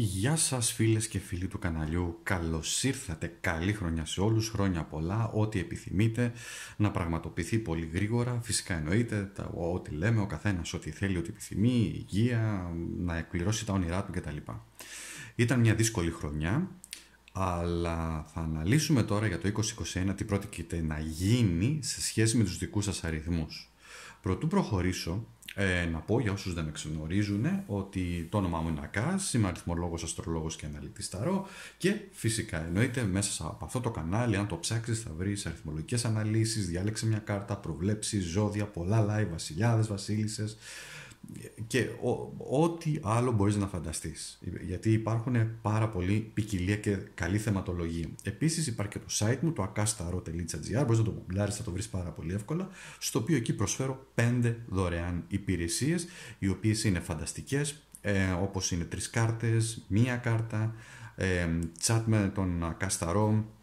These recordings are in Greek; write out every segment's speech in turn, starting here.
Γεια σας φίλες και φίλοι του καναλιού, καλώς ήρθατε, καλή χρονιά σε όλους, χρόνια πολλά, ό,τι επιθυμείτε να πραγματοποιηθεί πολύ γρήγορα, φυσικά εννοείται, τα, ό,τι λέμε, ο καθένας ό,τι θέλει, ό,τι επιθυμεί, υγεία, να εκπληρώσει τα όνειρά του κτλ. Ήταν μια δύσκολη χρονιά, αλλά θα αναλύσουμε τώρα για το 2021 τι πρόκειται να γίνει σε σχέση με τους δικούς σας αριθμούς. Πρωτού προχωρήσω, ε, να πω για όσους δεν με ξενορίζουν ότι το όνομά μου είναι Ακάς, είμαι αριθμολόγος, αστρολόγος και αναλυτής ταρό και φυσικά εννοείται μέσα από αυτό το κανάλι αν το ψάξεις θα βρεις αριθμολογικές αναλύσεις, διάλεξε μια κάρτα, προβλέψεις, ζώδια, πολλά live, βασιλιάδες, βασίλισσες, και ό,τι άλλο μπορείς να φανταστείς. Γιατί υπάρχουν πάρα πολύ ποικιλία και καλή θεματολογία. Επίσης υπάρχει και το site μου, το akastaro.gr, μπορείς να το γκουγκλάρεις, θα το βρεις πάρα πολύ εύκολα, στο οποίο εκεί προσφέρω πέντε δωρεάν υπηρεσίες, οι οποίες είναι φανταστικές, ε, όπως είναι τρεις κάρτες, μία κάρτα, ε, chat με τον Ακάσταρο, ε,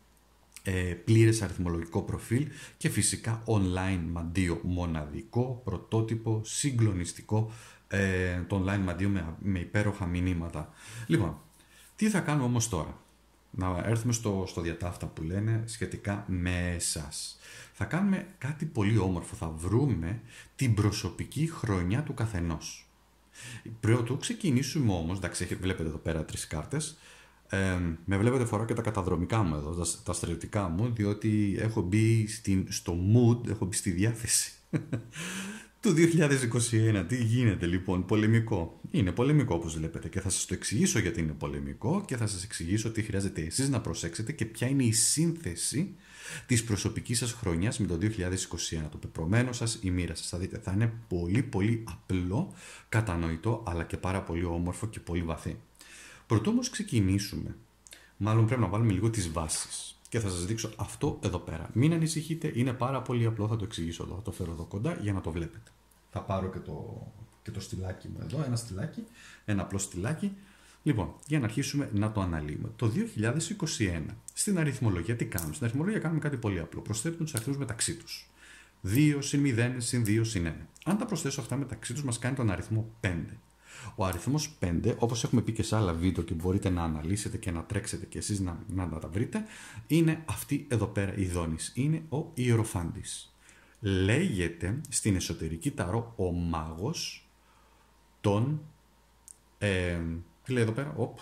πλήρες αριθμολογικό προφίλ και φυσικά online μαντίο μοναδικό, πρωτότυπο, συγκλονιστικό ε, το online μαντίο με, με υπέροχα μηνύματα. Λοιπόν, τι θα κάνουμε όμως τώρα; Να έρθουμε στο, στο διατάφτα που λένε σχετικά με εσάς. Θα κάνουμε κάτι πολύ όμορφο. Θα βρούμε την προσωπική χρονιά του καθενός. Πρωτού ξεκινήσουμε όμως, εντάξει βλέπετε εδώ πέρα τρεις κάρτες, ε, με βλέπετε φοράω και τα καταδρομικά μου εδώ, τα, τα στρατιωτικά μου, διότι έχω μπει στην, στο mood, έχω μπει στη διάθεση του 2021. Τι γίνεται λοιπόν, πολεμικό. Είναι πολεμικό όπως βλέπετε και θα σας το εξηγήσω γιατί είναι πολεμικό και θα σας εξηγήσω τι χρειάζεται εσείς να προσέξετε και ποια είναι η σύνθεση της προσωπικής σας χρονιάς με το 2021. Το πεπρωμένο σας, η μοίρα σας. Θα δείτε, θα είναι πολύ πολύ απλό, κατανοητό, αλλά και πάρα πολύ όμορφο και πολύ βαθύ. Πρωτού όμως ξεκινήσουμε, μάλλον πρέπει να βάλουμε λίγο τις βάσεις. Και θα σας δείξω αυτό εδώ πέρα. Μην ανησυχείτε, είναι πάρα πολύ απλό, θα το εξηγήσω εδώ. Θα το φέρω εδώ κοντά για να το βλέπετε. Θα πάρω και το, και το στυλάκι μου εδώ, ένα στυλάκι, ένα απλό στυλάκι. Λοιπόν, για να αρχίσουμε να το αναλύουμε. Το 2021, στην αριθμολογία τι κάνουμε; Στην αριθμολογία κάνουμε κάτι πολύ απλό. Προσθέτουμε τους αριθμούς μεταξύ τους. 2 συν 0 συν 2 συν 1. Αν τα προσθέσω αυτά μεταξύ τους, μας κάνει τον αριθμό 5. Ο αριθμός 5, όπως έχουμε πει και σε άλλα βίντεο και μπορείτε να αναλύσετε και να τρέξετε και εσείς να, να, τα βρείτε, είναι αυτή εδώ πέρα η δόνης. Είναι ο Ιεροφάντης. Λέγεται στην εσωτερική ταρό ο μάγος των, ε, τι λέει εδώ πέρα, οπ,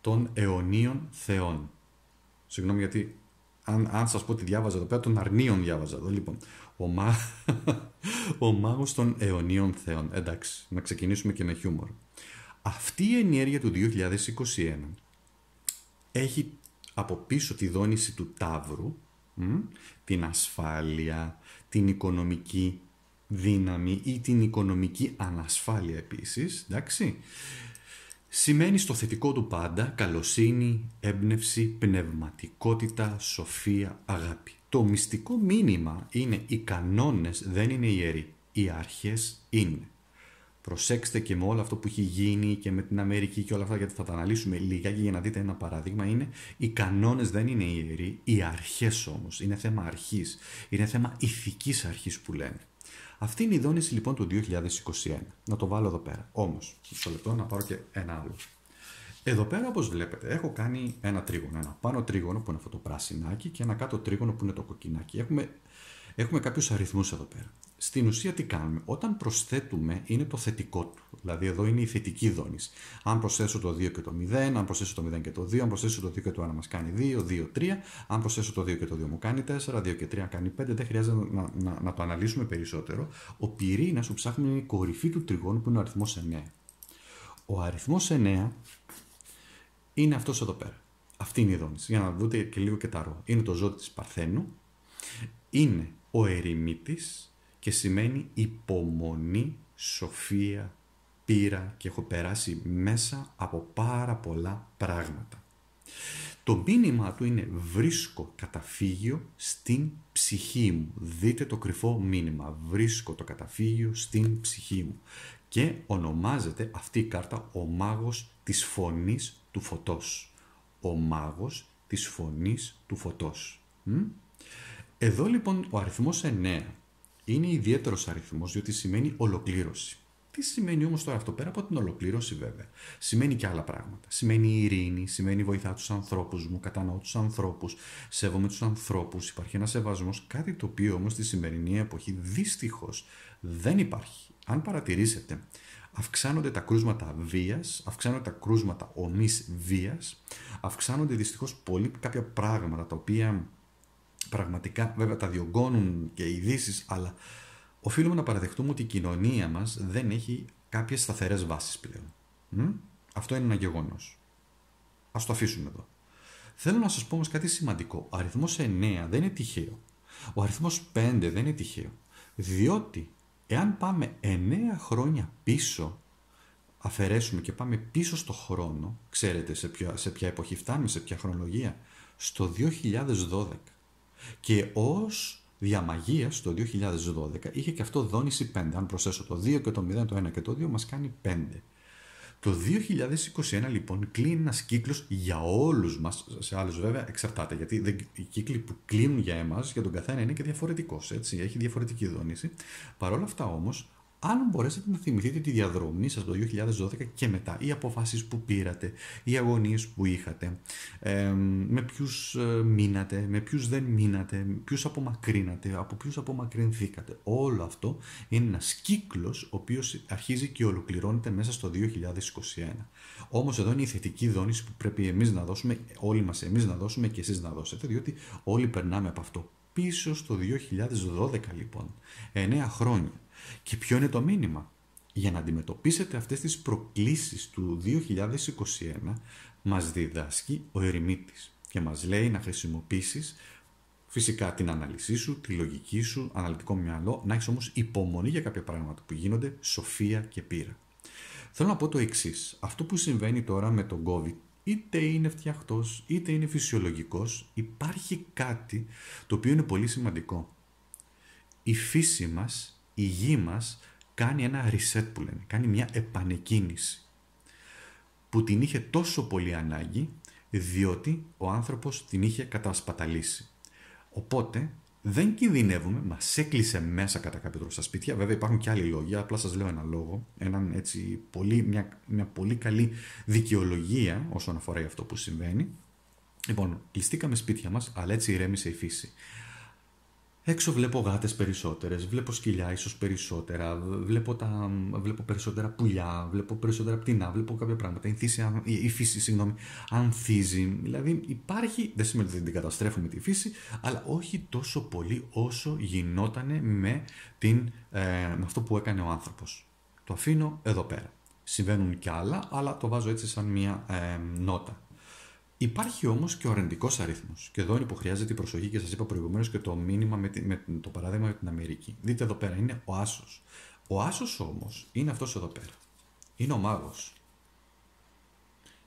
των αιωνίων θεών. Συγγνώμη γιατί αν, αν σας πω τι διάβαζα εδώ πέρα, των αρνίων διάβαζα εδώ. Λοιπόν, ο, μα... ο μάγος των αιωνίων θεών. Εντάξει, να ξεκινήσουμε και με χιούμορ. Αυτή η ενέργεια του 2021 έχει από πίσω τη δόνηση του Ταύρου, την ασφάλεια, την οικονομική δύναμη ή την οικονομική ανασφάλεια επίσης, εντάξει. Σημαίνει στο θετικό του πάντα καλοσύνη, έμπνευση, πνευματικότητα, σοφία, αγάπη. Το μυστικό μήνυμα είναι οι κανόνες δεν είναι ιεροί, οι αρχές είναι. Προσέξτε και με όλο αυτό που έχει γίνει και με την Αμερική και όλα αυτά γιατί θα τα αναλύσουμε λιγάκι για να δείτε ένα παράδειγμα είναι οι κανόνες δεν είναι ιεροί, οι αρχές όμως. Είναι θέμα αρχής, είναι θέμα ηθικής αρχής που λένε. Αυτή είναι η δόνηση λοιπόν του 2021. Να το βάλω εδώ πέρα. Όμως, στο λεπτό να πάρω και ένα άλλο. Εδώ πέρα όπως βλέπετε έχω κάνει ένα τρίγωνο, ένα πάνω τρίγωνο που είναι αυτό το πράσινάκι και ένα κάτω τρίγωνο που είναι το κοκκινάκι. Έχουμε, έχουμε κάποιους αριθμούς εδώ πέρα. Στην ουσία τι κάνουμε, όταν προσθέτουμε είναι το θετικό του, δηλαδή εδώ είναι η θετική δόνηση. Αν προσθέσω το 2 και το 0, αν προσθέσω το 0 και το 2, αν προσθέσω το 2 και το 1 μας κάνει 2, 2, 3, αν προσθέσω το 2 και το 2 μου κάνει 4, 2 και 3 κάνει 5, δεν χρειάζεται να, να, να το αναλύσουμε περισσότερο. Ο πυρήνας που ψάχνουμε είναι η κορυφή του τριγώνου που είναι ο αριθμός 9. Ο αριθμός 9 είναι αυτός εδώ πέρα. Αυτή είναι η δόνηση. Για να δείτε και λίγο και τα ρο. Είναι το ζώδιο της Παρθένου. Είναι ο ερημίτης και σημαίνει υπομονή, σοφία, πείρα και έχω περάσει μέσα από πάρα πολλά πράγματα. Το μήνυμα του είναι βρίσκω καταφύγιο στην ψυχή μου. Δείτε το κρυφό μήνυμα. Βρίσκω το καταφύγιο στην ψυχή μου. Και ονομάζεται αυτή η κάρτα ο μάγος της φωνής του φωτός. Ο μάγος της φωνής του φωτός. Εδώ λοιπόν ο αριθμός 9 είναι ιδιαίτερος αριθμός διότι σημαίνει ολοκλήρωση. Τι σημαίνει όμως τώρα αυτό πέρα από την ολοκλήρωση βέβαια. Σημαίνει και άλλα πράγματα. Σημαίνει ειρήνη, σημαίνει βοηθά τους ανθρώπους μου, κατανοώ τους ανθρώπους, σέβομαι τους ανθρώπους, υπάρχει ένας σεβασμός, κάτι το οποίο όμως στη σημερινή εποχή δυστυχώς δεν υπάρχει. Αν παρατηρήσετε, αυξάνονται τα κρούσματα βίας, αυξάνονται τα κρούσματα ομής βίας, αυξάνονται δυστυχώς πολύ κάποια πράγματα τα οποία πραγματικά βέβαια τα διωγγώνουν και οι ειδήσεις, αλλά οφείλουμε να παραδεχτούμε ότι η κοινωνία μας δεν έχει κάποιες σταθερές βάσεις πλέον. Αυτό είναι ένα γεγονός. Ας το αφήσουμε εδώ. Θέλω να σας πω όμως κάτι σημαντικό. Ο αριθμός 9 δεν είναι τυχαίο. Ο αριθμός 5 δεν είναι τυχαίο. Διότι εάν πάμε 9 χρόνια πίσω, αφαιρέσουμε και πάμε πίσω στο χρόνο, ξέρετε σε ποια, σε ποια εποχή φτάνουμε, σε ποια χρονολογία, στο 2012. Και ως διαμαγεία το 2012 είχε και αυτό δόνηση 5. Αν προσθέσω το 2 και το 0, το 1 και το 2 μας κάνει 5. Το 2021 λοιπόν κλείνει ένας κύκλος για όλους μας. Σε άλλους βέβαια εξαρτάται, γιατί οι κύκλοι που κλείνουν για εμάς, για τον καθένα είναι και διαφορετικός. Έχει διαφορετική δόνηση. Παρ' όλα αυτά όμως, αν μπορέσετε να θυμηθείτε τη διαδρομή σας το 2012 και μετά, οι αποφάσεις που πήρατε, οι αγωνίες που είχατε, με ποιους ε, μείνατε, με ποιους δεν μείνατε, ποιους απομακρύνατε, από ποιους απομακρυνθήκατε. Όλο αυτό είναι ένας κύκλος ο οποίος αρχίζει και ολοκληρώνεται μέσα στο 2021. Όμως εδώ είναι η θετική δόνηση που πρέπει εμείς να δώσουμε, όλοι μας εμείς να δώσουμε και εσείς να δώσετε, διότι όλοι περνάμε από αυτό. Πίσω στο 2012 λοιπόν, 9 χρόνια και ποιο είναι το μήνυμα; Για να αντιμετωπίσετε αυτές τις προκλήσεις του 2021 μας διδάσκει ο ερημίτης και μας λέει να χρησιμοποιήσεις φυσικά την ανάλυση σου, τη λογική σου, αναλυτικό μυαλό, να έχεις όμως υπομονή για κάποια πράγματα που γίνονται, σοφία και πείρα. Θέλω να πω το εξής. Αυτό που συμβαίνει τώρα με τον COVID, είτε είναι φτιαχτός, είτε είναι φυσιολογικός, υπάρχει κάτι το οποίο είναι πολύ σημαντικό. Η φύση μας η γη μας κάνει ένα reset που λένε, κάνει μια επανεκκίνηση που την είχε τόσο πολύ ανάγκη διότι ο άνθρωπος την είχε κατασπαταλήσει. Οπότε δεν κινδυνεύουμε, μας έκλεισε μέσα κατά κάποιο τρόπο στα σπίτια. Βέβαια υπάρχουν και άλλοι λόγοι, απλά σας λέω ένα λόγο, έναν έτσι, πολύ, μια, μια πολύ καλή δικαιολογία όσον αφορά αυτό που συμβαίνει. Λοιπόν, κλειστήκαμε σπίτια μας, αλλά έτσι ηρέμησε η φύση. Έξω βλέπω γάτες περισσότερες, βλέπω σκυλιά ίσως περισσότερα, βλέπω, τα, βλέπω περισσότερα πουλιά, βλέπω περισσότερα πτηνά, βλέπω κάποια πράγματα. Η, θύση, η φύση, συγγνώμη, ανθίζει. Δηλαδή υπάρχει, δεν σημαίνει ότι δεν την καταστρέφουμε τη φύση, αλλά όχι τόσο πολύ όσο γινόταν με, την, ε, με αυτό που έκανε ο άνθρωπος. Το αφήνω εδώ πέρα. Συμβαίνουν κι άλλα, αλλά το βάζω έτσι σαν μια ε, νότα. Υπάρχει όμως και ο αρνητικός αριθμός. Και εδώ είναι που χρειάζεται η προσοχή και σας είπα προηγουμένως και το μήνυμα με, με, το παράδειγμα με την Αμερική. Δείτε εδώ πέρα, είναι ο Άσος. Ο Άσος όμως είναι αυτός εδώ πέρα. Είναι ο μάγος.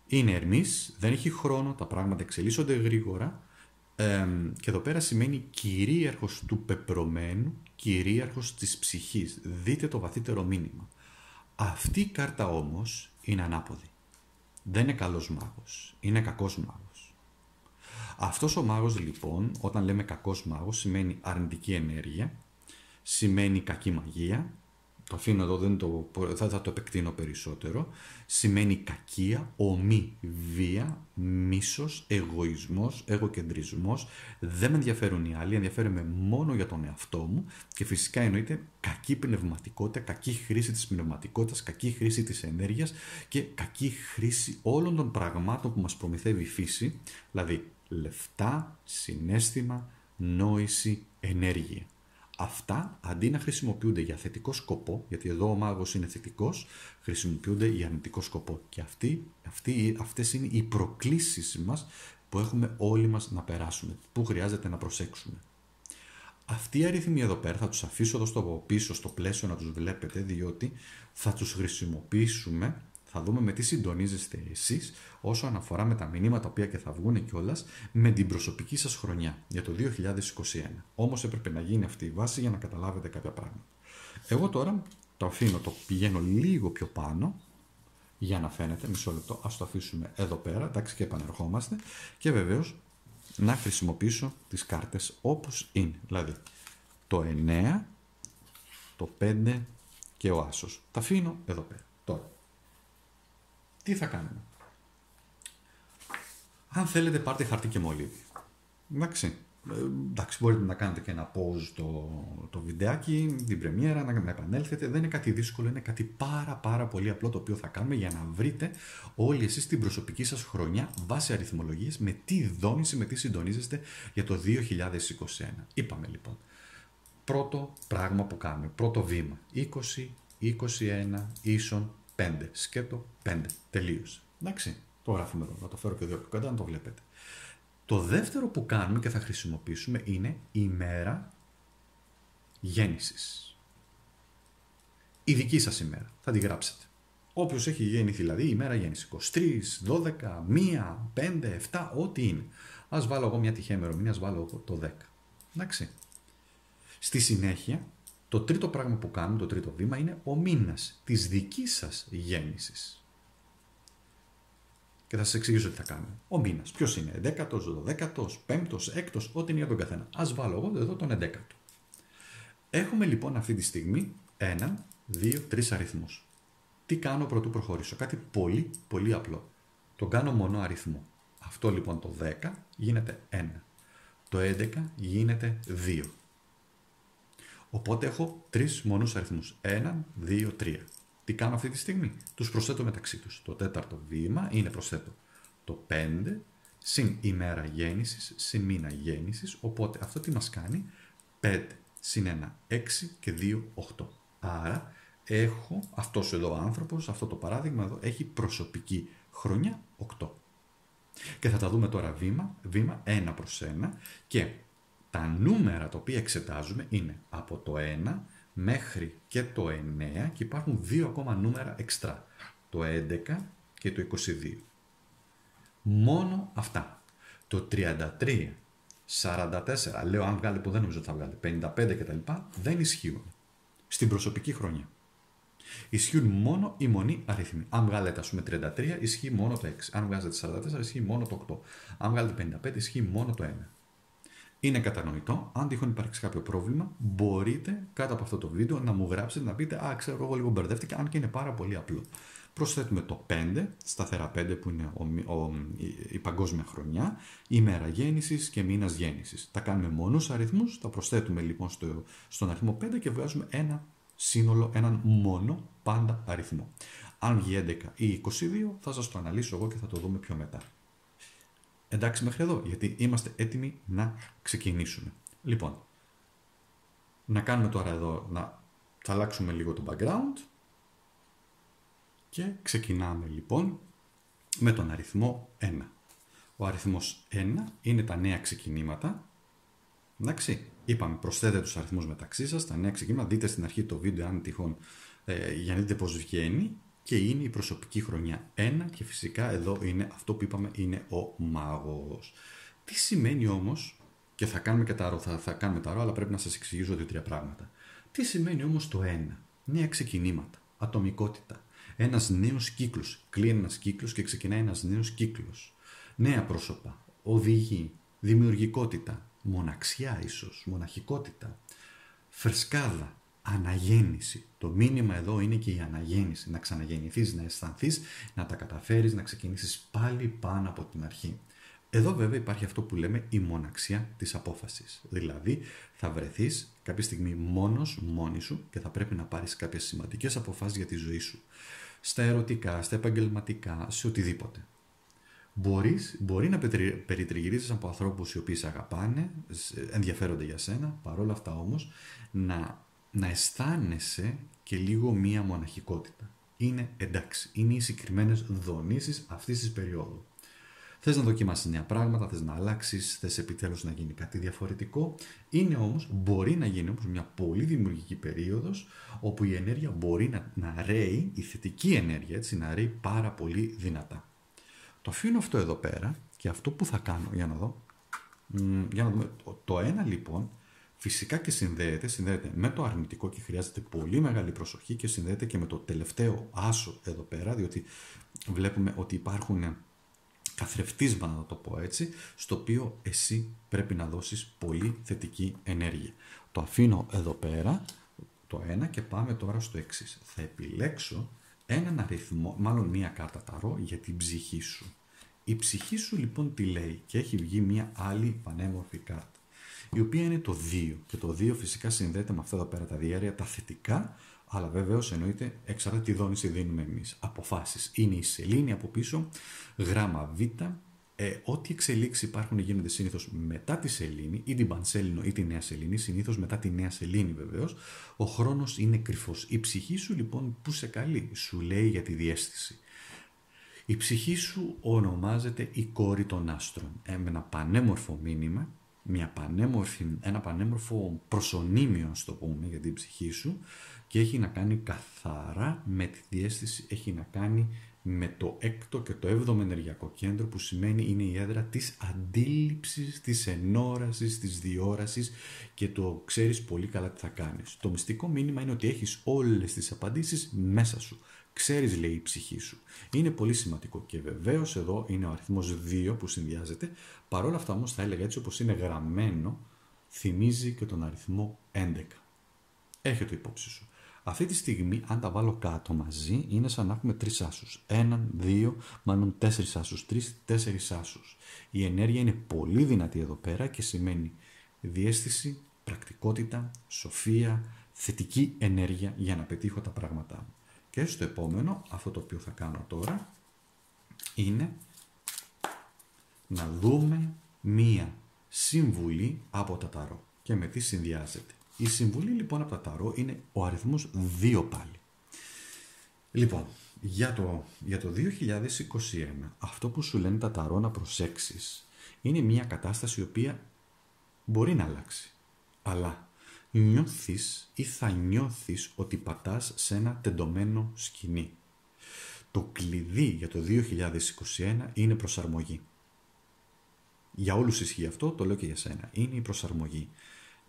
Είναι ερμής, δεν έχει χρόνο, τα πράγματα εξελίσσονται γρήγορα. Ε, και εδώ πέρα σημαίνει κυρίαρχος του πεπρωμένου, κυρίαρχος της ψυχής. Δείτε το βαθύτερο μήνυμα. Αυτή η κάρτα όμως είναι ανάποδη δεν είναι καλός μάγος, είναι κακός μάγος. Αυτός ο μάγος λοιπόν, όταν λέμε κακός μάγος, σημαίνει αρνητική ενέργεια, σημαίνει κακή μαγεία, το αφήνω εδώ, δεν το, θα, θα το επεκτείνω περισσότερο, σημαίνει κακία, ομή, βία, μίσος, εγωισμός, εγωκεντρισμός, δεν με ενδιαφέρουν οι άλλοι, ενδιαφέρομαι μόνο για τον εαυτό μου και φυσικά εννοείται κακή πνευματικότητα, κακή χρήση της πνευματικότητας, κακή χρήση της ενέργειας και κακή χρήση όλων των πραγμάτων που μας προμηθεύει η φύση, δηλαδή λεφτά, συνέστημα, νόηση, ενέργεια. Αυτά αντί να χρησιμοποιούνται για θετικό σκοπό, γιατί εδώ ο μάγος είναι θετικός, χρησιμοποιούνται για αρνητικό σκοπό. Και αυτοί, αυτοί, αυτές είναι οι προκλήσεις μας που έχουμε όλοι μας να περάσουμε, που χρειάζεται να προσέξουμε. Αυτοί οι αριθμοί εδώ πέρα θα τους αφήσω εδώ στο πίσω στο πλαίσιο να τους βλέπετε, διότι θα τους χρησιμοποιήσουμε θα δούμε με τι συντονίζεστε εσείς όσον αφορά με τα μηνύματα τα οποία και θα βγουν κιόλας με την προσωπική σας χρονιά για το 2021. Όμως έπρεπε να γίνει αυτή η βάση για να καταλάβετε κάποια πράγματα. Εγώ τώρα το αφήνω, το πηγαίνω λίγο πιο πάνω για να φαίνεται, μισό λεπτό, ας το αφήσουμε εδώ πέρα, εντάξει και επανερχόμαστε και βεβαίως να χρησιμοποιήσω τις κάρτες όπως είναι, δηλαδή το 9, το 5 και ο άσος. Τα αφήνω εδώ πέρα. Τώρα, τι θα κάνουμε; Αν θέλετε πάρτε χαρτί και μολύβι. Εντάξει. Ε, εντάξει, μπορείτε να κάνετε και ένα pause το, το βιντεάκι, την πρεμιέρα, να, να επανέλθετε. Δεν είναι κάτι δύσκολο, είναι κάτι πάρα πάρα πολύ απλό το οποίο θα κάνουμε για να βρείτε όλοι εσείς την προσωπική σας χρονιά βάσει αριθμολογίες με τι δόνηση, με τι συντονίζεστε για το 2021. Είπαμε λοιπόν, πρώτο πράγμα που κάνουμε, πρώτο βήμα, 20, 21, ίσον 5, σκέτο 5, τελείωσε. Εντάξει, το γράφουμε εδώ, να το φέρω και εδώ πιο κοντά να το βλέπετε. Το δεύτερο που κάνουμε και θα χρησιμοποιήσουμε είναι η μέρα γέννησης. Η δική σας ημέρα. Θα τη γράψετε. Όποιος έχει γεννηθεί δηλαδή η μέρα γέννηση. 23, 12, 1, 5, 7, ό,τι είναι. Ας βάλω εγώ μια τυχαία ημερομηνία, ας βάλω εγώ το 10. Εντάξει. Στη συνέχεια, το τρίτο πράγμα που κάνουμε, το τρίτο βήμα, είναι ο μήνας της δικής σας γέννησης. Και θα σας εξηγήσω τι θα κάνουμε. Ο μήνας. Ποιος είναι, 11ο, 12ο, 5ο, 6ο, ό,τι είναι για τον καθένα. Α βάλω εγώ εδώ τον 11ο. Έχουμε λοιπόν αυτή τη στιγμή έναν, δύο, τρεις αριθμούς. Τι κάνω πρωτού προχωρήσω; Κάτι πολύ πολύ απλό. Τον κάνω μόνο αριθμό. Αυτό λοιπόν το 10 γίνεται 1. Το 11 γίνεται 2. Οπότε έχω τρεις μονούς αριθμούς. 1, 2, 3. Τι κάνω αυτή τη στιγμή; Τους προσθέτω μεταξύ τους. Το τέταρτο βήμα είναι προσθέτω το 5 συν ημέρα γέννησης, συν μήνα γέννησης, οπότε αυτό τι μας κάνει, 5 συν 1, 6 και 2, 8. Άρα έχω, αυτός εδώ ο άνθρωπος, αυτό το παράδειγμα εδώ, έχει προσωπική χρονιά 8. Και θα τα δούμε τώρα βήμα, βήμα 1 προς 1 και τα νούμερα τα οποία εξετάζουμε είναι από το 1 μέχρι και το 9 και υπάρχουν δύο ακόμα νούμερα εξτρά. Το 11 και το 22. Μόνο αυτά. Το 33, 44, λέω αν βγάλει που δεν νομίζω ότι θα βγάλει, 55 κτλ. δεν ισχύουν. Στην προσωπική χρονιά. Ισχύουν μόνο οι μονοί αριθμοί. Αν βγάλετε, ας πούμε, 33, ισχύει μόνο το 6. Αν βγάζετε 44, ισχύει μόνο το 8. Αν βγάλετε 55, ισχύει μόνο το 1 είναι κατανοητό. Αν τυχόν υπάρξει κάποιο πρόβλημα, μπορείτε κάτω από αυτό το βίντεο να μου γράψετε να πείτε Α, ξέρω, εγώ λίγο μπερδεύτηκα, αν και είναι πάρα πολύ απλό. Προσθέτουμε το 5, σταθερά 5 που είναι ο, ο, η, παγκόσμια χρονιά, ημέρα γέννησης και μήνας γέννησης. Τα κάνουμε μονού αριθμούς, τα προσθέτουμε λοιπόν στο, στον αριθμό 5 και βγάζουμε ένα σύνολο, έναν μόνο πάντα αριθμό. Αν βγει 11 ή 22, θα σας το αναλύσω εγώ και θα το δούμε πιο μετά. Εντάξει μέχρι εδώ, γιατί είμαστε έτοιμοι να ξεκινήσουμε. Λοιπόν, να κάνουμε τώρα εδώ, να θα αλλάξουμε λίγο το background και ξεκινάμε λοιπόν με τον αριθμό 1. Ο αριθμός 1 είναι τα νέα ξεκινήματα. Εντάξει, είπαμε προσθέτε τους αριθμούς μεταξύ σας, τα νέα ξεκινήματα, δείτε στην αρχή το βίντεο αν τυχόν ε, για να δείτε πώς βγαίνει και είναι η προσωπική χρονιά 1 και φυσικά εδώ είναι αυτό που είπαμε είναι ο μάγος. Τι σημαίνει όμως, και θα κάνουμε και τα ρο, θα, θα κάνουμε τα ρο, αλλά πρέπει να σας εξηγήσω δύο-τρία πράγματα. Τι σημαίνει όμως το 1, νέα ξεκινήματα, ατομικότητα, ένας νέος κύκλος, κλείνει ένας κύκλος και ξεκινάει ένας νέος κύκλος. Νέα πρόσωπα, οδηγεί, δημιουργικότητα, μοναξιά ίσως, μοναχικότητα, φρεσκάδα, αναγέννηση. Το μήνυμα εδώ είναι και η αναγέννηση. Να ξαναγεννηθείς, να αισθανθείς, να τα καταφέρεις, να ξεκινήσεις πάλι πάνω από την αρχή. Εδώ βέβαια υπάρχει αυτό που λέμε η μοναξιά της απόφασης. Δηλαδή θα βρεθείς κάποια στιγμή μόνος, μόνη σου και θα πρέπει να πάρεις κάποιες σημαντικές αποφάσεις για τη ζωή σου. Στα ερωτικά, στα επαγγελματικά, σε οτιδήποτε. Μπορείς, μπορεί να περιτριγυρίζεις από ανθρώπους οι οποίοι σε αγαπάνε, ενδιαφέρονται για σένα, παρόλα αυτά όμως να να αισθάνεσαι και λίγο μία μοναχικότητα. Είναι εντάξει, είναι οι συγκεκριμένες δονήσεις αυτής της περίοδου. Θες να δοκιμάσεις νέα πράγματα, θες να αλλάξεις, θες επιτέλους να γίνει κάτι διαφορετικό. Είναι όμως, μπορεί να γίνει όμως μια πολύ δημιουργική περίοδος όπου η ενέργεια μπορεί να, να ρέει, η θετική ενέργεια έτσι, να ρέει πάρα πολύ δυνατά. Το αφήνω αυτό εδώ πέρα και αυτό που θα κάνω, για να δω. Για να δούμε. Το ένα λοιπόν Φυσικά και συνδέεται, συνδέεται με το αρνητικό και χρειάζεται πολύ μεγάλη προσοχή και συνδέεται και με το τελευταίο άσο εδώ πέρα, διότι βλέπουμε ότι υπάρχουν καθρεφτίσματα, να το πω έτσι, στο οποίο εσύ πρέπει να δώσεις πολύ θετική ενέργεια. Το αφήνω εδώ πέρα, το ένα και πάμε τώρα στο εξής. Θα επιλέξω έναν αριθμό, μάλλον μία κάρτα ταρό για την ψυχή σου. Η ψυχή σου λοιπόν τι λέει; Και έχει βγει μία άλλη πανέμορφη κάρτα η οποία είναι το 2 και το 2 φυσικά συνδέεται με αυτά εδώ πέρα τα διάρκεια, τα θετικά αλλά βεβαίως εννοείται εξαρτάται τι δόνηση δίνουμε εμείς. Αποφάσεις. Είναι η σελήνη από πίσω, γράμμα Β, ε, ό,τι εξελίξεις υπάρχουν γίνονται συνήθως μετά τη σελήνη ή την πανσέλινο ή τη νέα σελήνη, συνήθως μετά τη νέα σελήνη βεβαίως. Ο χρόνος είναι κρυφός. Η ψυχή σου λοιπόν που σε καλεί, σου λέει για τη διέστηση. Η ψυχή σου ονομάζεται η κόρη των άστρων. Ε, με ένα πανέμορφο μήνυμα, μια πανέμορφη, ένα πανέμορφο προσωνύμιο, στο το πούμε, για την ψυχή σου και έχει να κάνει καθαρά με τη διέστηση, έχει να κάνει με το έκτο και το έβδομο ενεργειακό κέντρο που σημαίνει είναι η έδρα της αντίληψης, της ενόρασης, της διόρασης και το ξέρεις πολύ καλά τι θα κάνεις. Το μυστικό μήνυμα είναι ότι έχεις όλες τις απαντήσεις μέσα σου. Ξέρεις λέει η ψυχή σου. Είναι πολύ σημαντικό και βεβαίως εδώ είναι ο αριθμός 2 που συνδυάζεται. Παρ' όλα αυτά όμως θα έλεγα έτσι όπως είναι γραμμένο θυμίζει και τον αριθμό 11. Έχετε υπόψη σου. Αυτή τη στιγμή, αν τα βάλω κάτω μαζί, είναι σαν να έχουμε τρεις άσους. Έναν, δύο, μάλλον τέσσερις άσους. Τρεις, τέσσερις άσους. Η ενέργεια είναι πολύ δυνατή εδώ πέρα και σημαίνει διέστηση, πρακτικότητα, σοφία, θετική ενέργεια για να πετύχω τα πράγματά μου. Και στο επόμενο, αυτό το οποίο θα κάνω τώρα, είναι να δούμε μία συμβουλή από τα ταρό και με τι συνδυάζεται. Η συμβουλή λοιπόν από τα ταρό είναι ο αριθμός 2 πάλι. Λοιπόν, για το, για το 2021 αυτό που σου λένε τα ταρό να προσέξεις είναι μια κατάσταση η οποία μπορεί να αλλάξει. Αλλά νιώθεις ή θα νιώθεις ότι πατάς σε ένα τεντωμένο σκηνή. Το κλειδί για το 2021 είναι προσαρμογή. Για όλους ισχύει αυτό, το λέω και για σένα. Είναι η προσαρμογή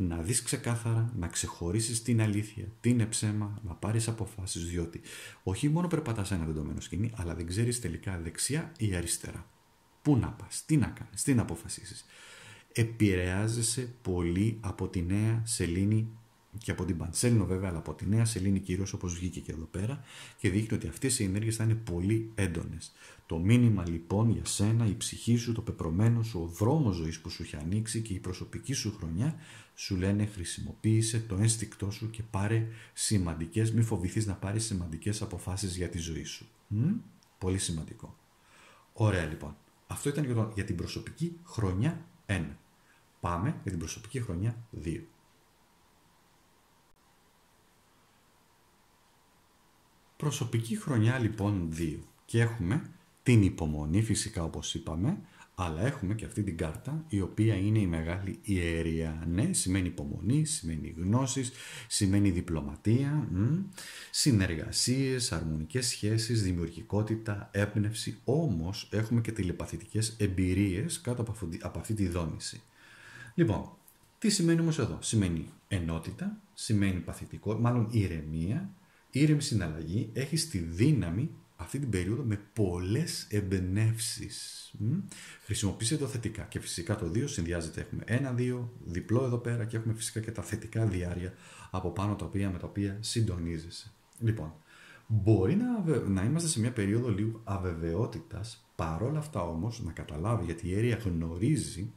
να δεις ξεκάθαρα, να ξεχωρίσεις την αλήθεια, τι είναι ψέμα, να πάρεις αποφάσεις, διότι όχι μόνο περπατάς ένα δεδομένο σκηνή, αλλά δεν ξέρεις τελικά δεξιά ή αριστερά. Πού να πας, τι να κάνεις, τι να αποφασίσεις. Επηρεάζεσαι πολύ από τη νέα σελήνη και από την Πανσέλινο βέβαια, αλλά από τη νέα σελήνη κυρίως όπως βγήκε και εδώ πέρα και δείχνει ότι αυτές οι ενέργειες θα είναι πολύ έντονες. Το μήνυμα λοιπόν για σένα, η ψυχή σου, το πεπρωμένο σου, ο δρόμος ζωής που σου έχει ανοίξει και η προσωπική σου χρονιά σου λένε χρησιμοποίησε το ένστικτό σου και πάρε σημαντικές, μη φοβηθείς να πάρεις σημαντικές αποφάσεις για τη ζωή σου. Μ; Πολύ σημαντικό. Ωραία λοιπόν. Αυτό ήταν για, για την προσωπική χρονιά 1. Πάμε για την προσωπική χρονιά 2. Προσωπική χρονιά λοιπόν 2 και έχουμε την υπομονή φυσικά όπως είπαμε αλλά έχουμε και αυτή την κάρτα η οποία είναι η μεγάλη ιερία. Ναι, σημαίνει υπομονή, σημαίνει γνώσεις, σημαίνει διπλωματία, μ, συνεργασίες, αρμονικές σχέσεις, δημιουργικότητα, έμπνευση. Όμως έχουμε και τηλεπαθητικές εμπειρίες κάτω από αυτή τη δόνηση. Λοιπόν, τι σημαίνει όμως εδώ; Σημαίνει ενότητα, σημαίνει παθητικό, μάλλον ηρεμία, ήρεμη συναλλαγή, έχει τη δύναμη αυτή την περίοδο με πολλές εμπνεύσεις. Χρησιμοποιήστε το θετικά και φυσικά το 2 συνδυάζεται. Έχουμε ένα 2 διπλό εδώ πέρα και έχουμε φυσικά και τα θετικά διάρκεια από πάνω τα οποία, με τα οποία συντονίζεσαι. Λοιπόν, μπορεί να, να είμαστε σε μια περίοδο λίγο αβεβαιότητας, παρόλα αυτά όμως να καταλάβει γιατί η αίρια γνωρίζει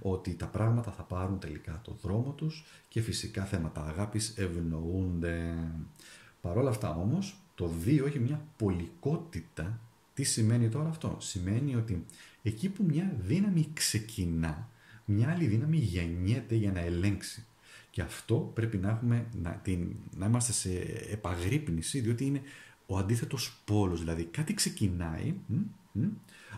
ότι τα πράγματα θα πάρουν τελικά το δρόμο τους και φυσικά θέματα αγάπης ευνοούνται. Παρόλα αυτά όμως, το 2 έχει μια πολικότητα. Τι σημαίνει τώρα αυτό; Σημαίνει ότι εκεί που μια δύναμη ξεκινά, μια άλλη δύναμη γεννιέται για να ελέγξει. Και αυτό πρέπει να, έχουμε, να, την, να είμαστε σε επαγρύπνηση, διότι είναι ο αντίθετος πόλος. Δηλαδή κάτι ξεκινάει,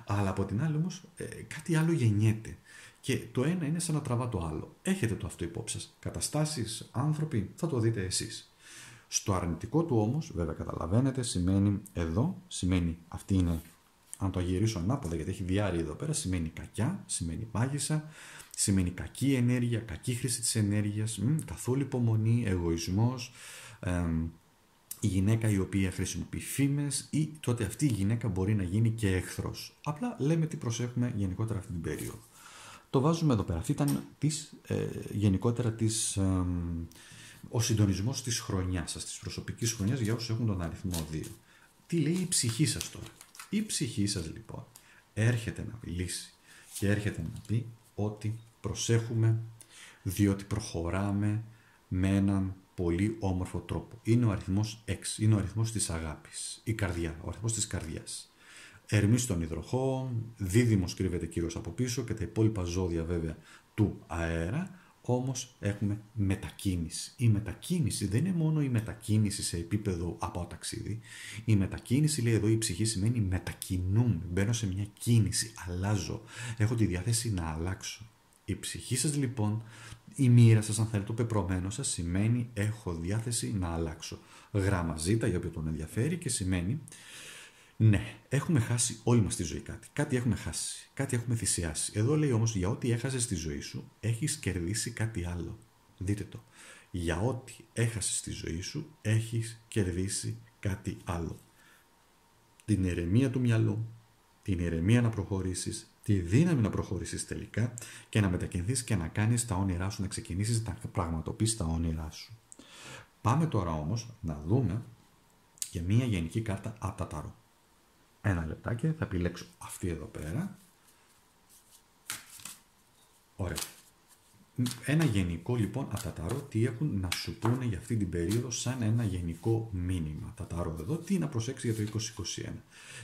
αλλά από την άλλη όμως ε, κάτι άλλο γεννιέται. Και το ένα είναι σαν να τραβά το άλλο. Έχετε το αυτό υπόψη σας. Καταστάσεις, άνθρωποι, θα το δείτε εσείς. Στο αρνητικό του όμως, βέβαια καταλαβαίνετε, σημαίνει εδώ, σημαίνει αυτή είναι, αν το γυρίσω ανάποδα γιατί έχει διάρρη εδώ πέρα, σημαίνει κακιά, σημαίνει μάγισσα, σημαίνει κακή ενέργεια, κακή χρήση της ενέργειας, μ, καθόλου υπομονή, εγωισμός, η γυναίκα η οποία χρησιμοποιεί φήμες ή τότε αυτή η γυναίκα μπορεί να γίνει και εχθρός. Απλά λέμε τι προσέχουμε γενικότερα αυτή την περίοδο. Το βάζουμε εδώ πέρα. Αυτή ήταν της, ε, γενικότερα της ο συντονισμός της χρονιάς σας, της προσωπικής χρονιάς για όσους έχουν τον αριθμό 2. Τι λέει η ψυχή σας τώρα; Η ψυχή σας λοιπόν έρχεται να μιλήσει και έρχεται να πει ότι προσέχουμε διότι προχωράμε με έναν πολύ όμορφο τρόπο. Είναι ο αριθμός 6, είναι ο αριθμός της αγάπης, η καρδιά, ο αριθμός της καρδιάς. Ερμή στον υδροχό, δίδυμος κρύβεται κύριος από πίσω και τα υπόλοιπα ζώδια βέβαια του αέρα, όμως έχουμε μετακίνηση. Η μετακίνηση δεν είναι μόνο η μετακίνηση σε επίπεδο από ταξίδι. Η μετακίνηση, λέει εδώ, η ψυχή σημαίνει μετακινούμε. Μπαίνω σε μια κίνηση, αλλάζω. Έχω τη διάθεση να αλλάξω. Η ψυχή σας λοιπόν, η μοίρα σας αν θέλετε, το πεπρωμένο σας σημαίνει έχω διάθεση να αλλάξω. Γράμμα ζήτα για όποιο τον ενδιαφέρει και σημαίνει ναι, έχουμε χάσει όλοι μας τη ζωή κάτι. Κάτι έχουμε χάσει. Κάτι έχουμε θυσιάσει. Εδώ λέει όμως για ό,τι έχασες στη ζωή σου, έχεις κερδίσει κάτι άλλο. Δείτε το. Για ό,τι έχασες στη ζωή σου, έχεις κερδίσει κάτι άλλο. Την ηρεμία του μυαλού, την ηρεμία να προχωρήσεις, τη δύναμη να προχωρήσεις τελικά και να μετακινηθείς και να κάνεις τα όνειρά σου, να ξεκινήσεις να πραγματοποιήσει τα όνειρά σου. Πάμε τώρα όμως να δούμε για μία γενική κάρτα από τα ταρό. Ένα λεπτάκι, θα επιλέξω αυτή εδώ πέρα. Ωραία. Ένα γενικό λοιπόν από τα ταρό τι έχουν να σου πούνε για αυτή την περίοδο σαν ένα γενικό μήνυμα. Τα ταρό εδώ τι να προσέξει για το 2021.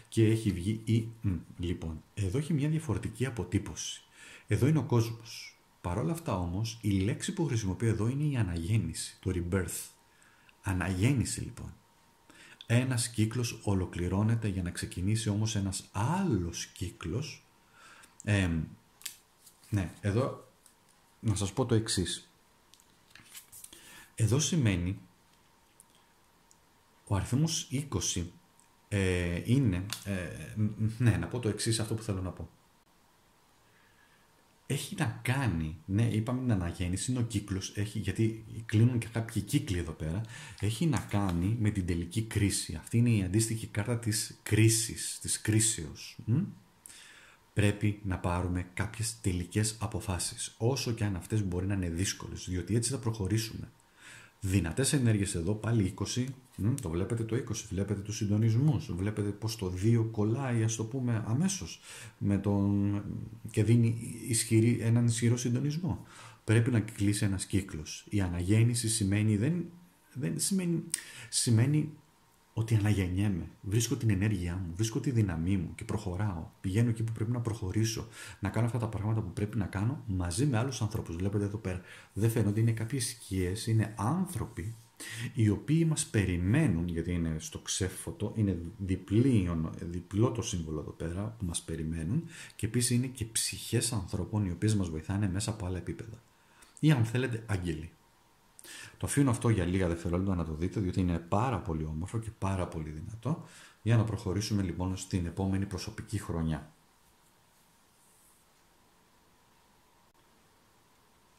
Και έχει βγει η... Λοιπόν, εδώ έχει μια διαφορετική αποτύπωση. Εδώ είναι ο κόσμος. Παρ' όλα αυτά όμως η λέξη που χρησιμοποιώ εδώ είναι η αναγέννηση, το rebirth. Αναγέννηση λοιπόν. Ένας κύκλος ολοκληρώνεται για να ξεκινήσει όμως ένας άλλος κύκλος. ναι, εδώ να σας πω το εξής. Εδώ σημαίνει ο αριθμός 20 ε, είναι, ε, ναι, να πω το εξής αυτό που θέλω να πω έχει να κάνει, ναι, είπαμε την αναγέννηση, είναι ο κύκλος, γιατί κλείνουν και κάποιοι κύκλοι εδώ πέρα, έχει να κάνει με την τελική κρίση. Αυτή είναι η αντίστοιχη κάρτα της κρίσης, της κρίσεως. Πρέπει να πάρουμε κάποιες τελικές αποφάσεις, όσο και αν αυτές μπορεί να είναι δύσκολες, διότι έτσι θα προχωρήσουμε. Δυνατές ενέργειες εδώ, πάλι 20, το βλέπετε το 20, βλέπετε τους συντονισμούς, βλέπετε πως το 2 κολλάει, ας το πούμε, αμέσως με τον... και δίνει ισχυρή, έναν ισχυρό συντονισμό. Πρέπει να κλείσει ένας κύκλος. Η αναγέννηση σημαίνει, δεν, δεν σημαίνει, σημαίνει ότι αναγεννιέμαι, βρίσκω την ενέργειά μου, βρίσκω τη δύναμή μου και προχωράω. Πηγαίνω εκεί που πρέπει να προχωρήσω, να κάνω αυτά τα πράγματα που πρέπει να κάνω μαζί με άλλους ανθρώπους. Βλέπετε εδώ πέρα, δεν φαίνονται, είναι κάποιες σκιές, είναι άνθρωποι οι οποίοι μας περιμένουν, γιατί είναι στο ξέφωτο, είναι διπλή, διπλό το σύμβολο εδώ πέρα που μας περιμένουν και επίσης είναι και ψυχές ανθρώπων οι οποίες μας βοηθάνε μέσα από άλλα επίπεδα. Ή αν θέλετε άγγελοι. Το αφήνω αυτό για λίγα δευτερόλεπτα να το δείτε, διότι είναι πάρα πολύ όμορφο και πάρα πολύ δυνατό, για να προχωρήσουμε λοιπόν στην επόμενη προσωπική χρονιά.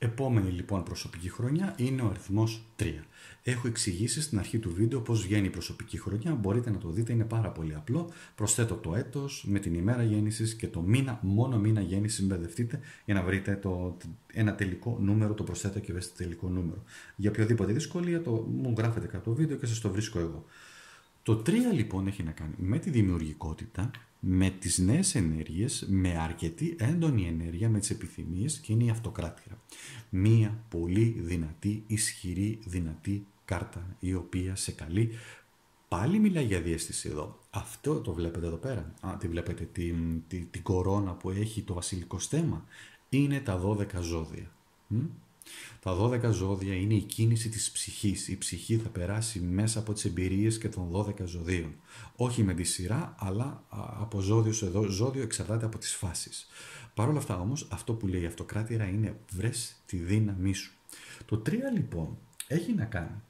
Επόμενη λοιπόν προσωπική χρονιά είναι ο αριθμός 3. Έχω εξηγήσει στην αρχή του βίντεο πώς βγαίνει η προσωπική χρονιά, μπορείτε να το δείτε, είναι πάρα πολύ απλό. Προσθέτω το έτος με την ημέρα γέννησης και το μήνα, μόνο μήνα γέννησης μπερδευτείτε για να βρείτε το, ένα τελικό νούμερο, το προσθέτω και βρείτε τελικό νούμερο. Για οποιοδήποτε δυσκολία το, μου γράφετε κάτω το βίντεο και σας το βρίσκω εγώ. Το 3 λοιπόν έχει να κάνει με τη δημιουργικότητα, με τις νέες ενέργειες, με αρκετή έντονη ενέργεια, με τις επιθυμίες και είναι η αυτοκράτηρα. Μία πολύ δυνατή, ισχυρή, δυνατή κάρτα η οποία σε καλεί Πάλι μιλάει για διέστηση εδώ. Αυτό το βλέπετε εδώ πέρα. Α, τη βλέπετε την, την, την κορώνα που έχει το βασιλικό στέμα. Είναι τα 12 ζώδια. Τα 12 ζώδια είναι η κίνηση της ψυχής. Η ψυχή θα περάσει μέσα από τις εμπειρίες και των 12 ζωδίων. Όχι με τη σειρά, αλλά από ζώδιο σε ζώδιο εξαρτάται από τις φάσεις. Παρ' όλα αυτά όμως, αυτό που λέει η αυτοκράτηρα είναι βρες τη δύναμή σου. Το 3 λοιπόν έχει να κάνει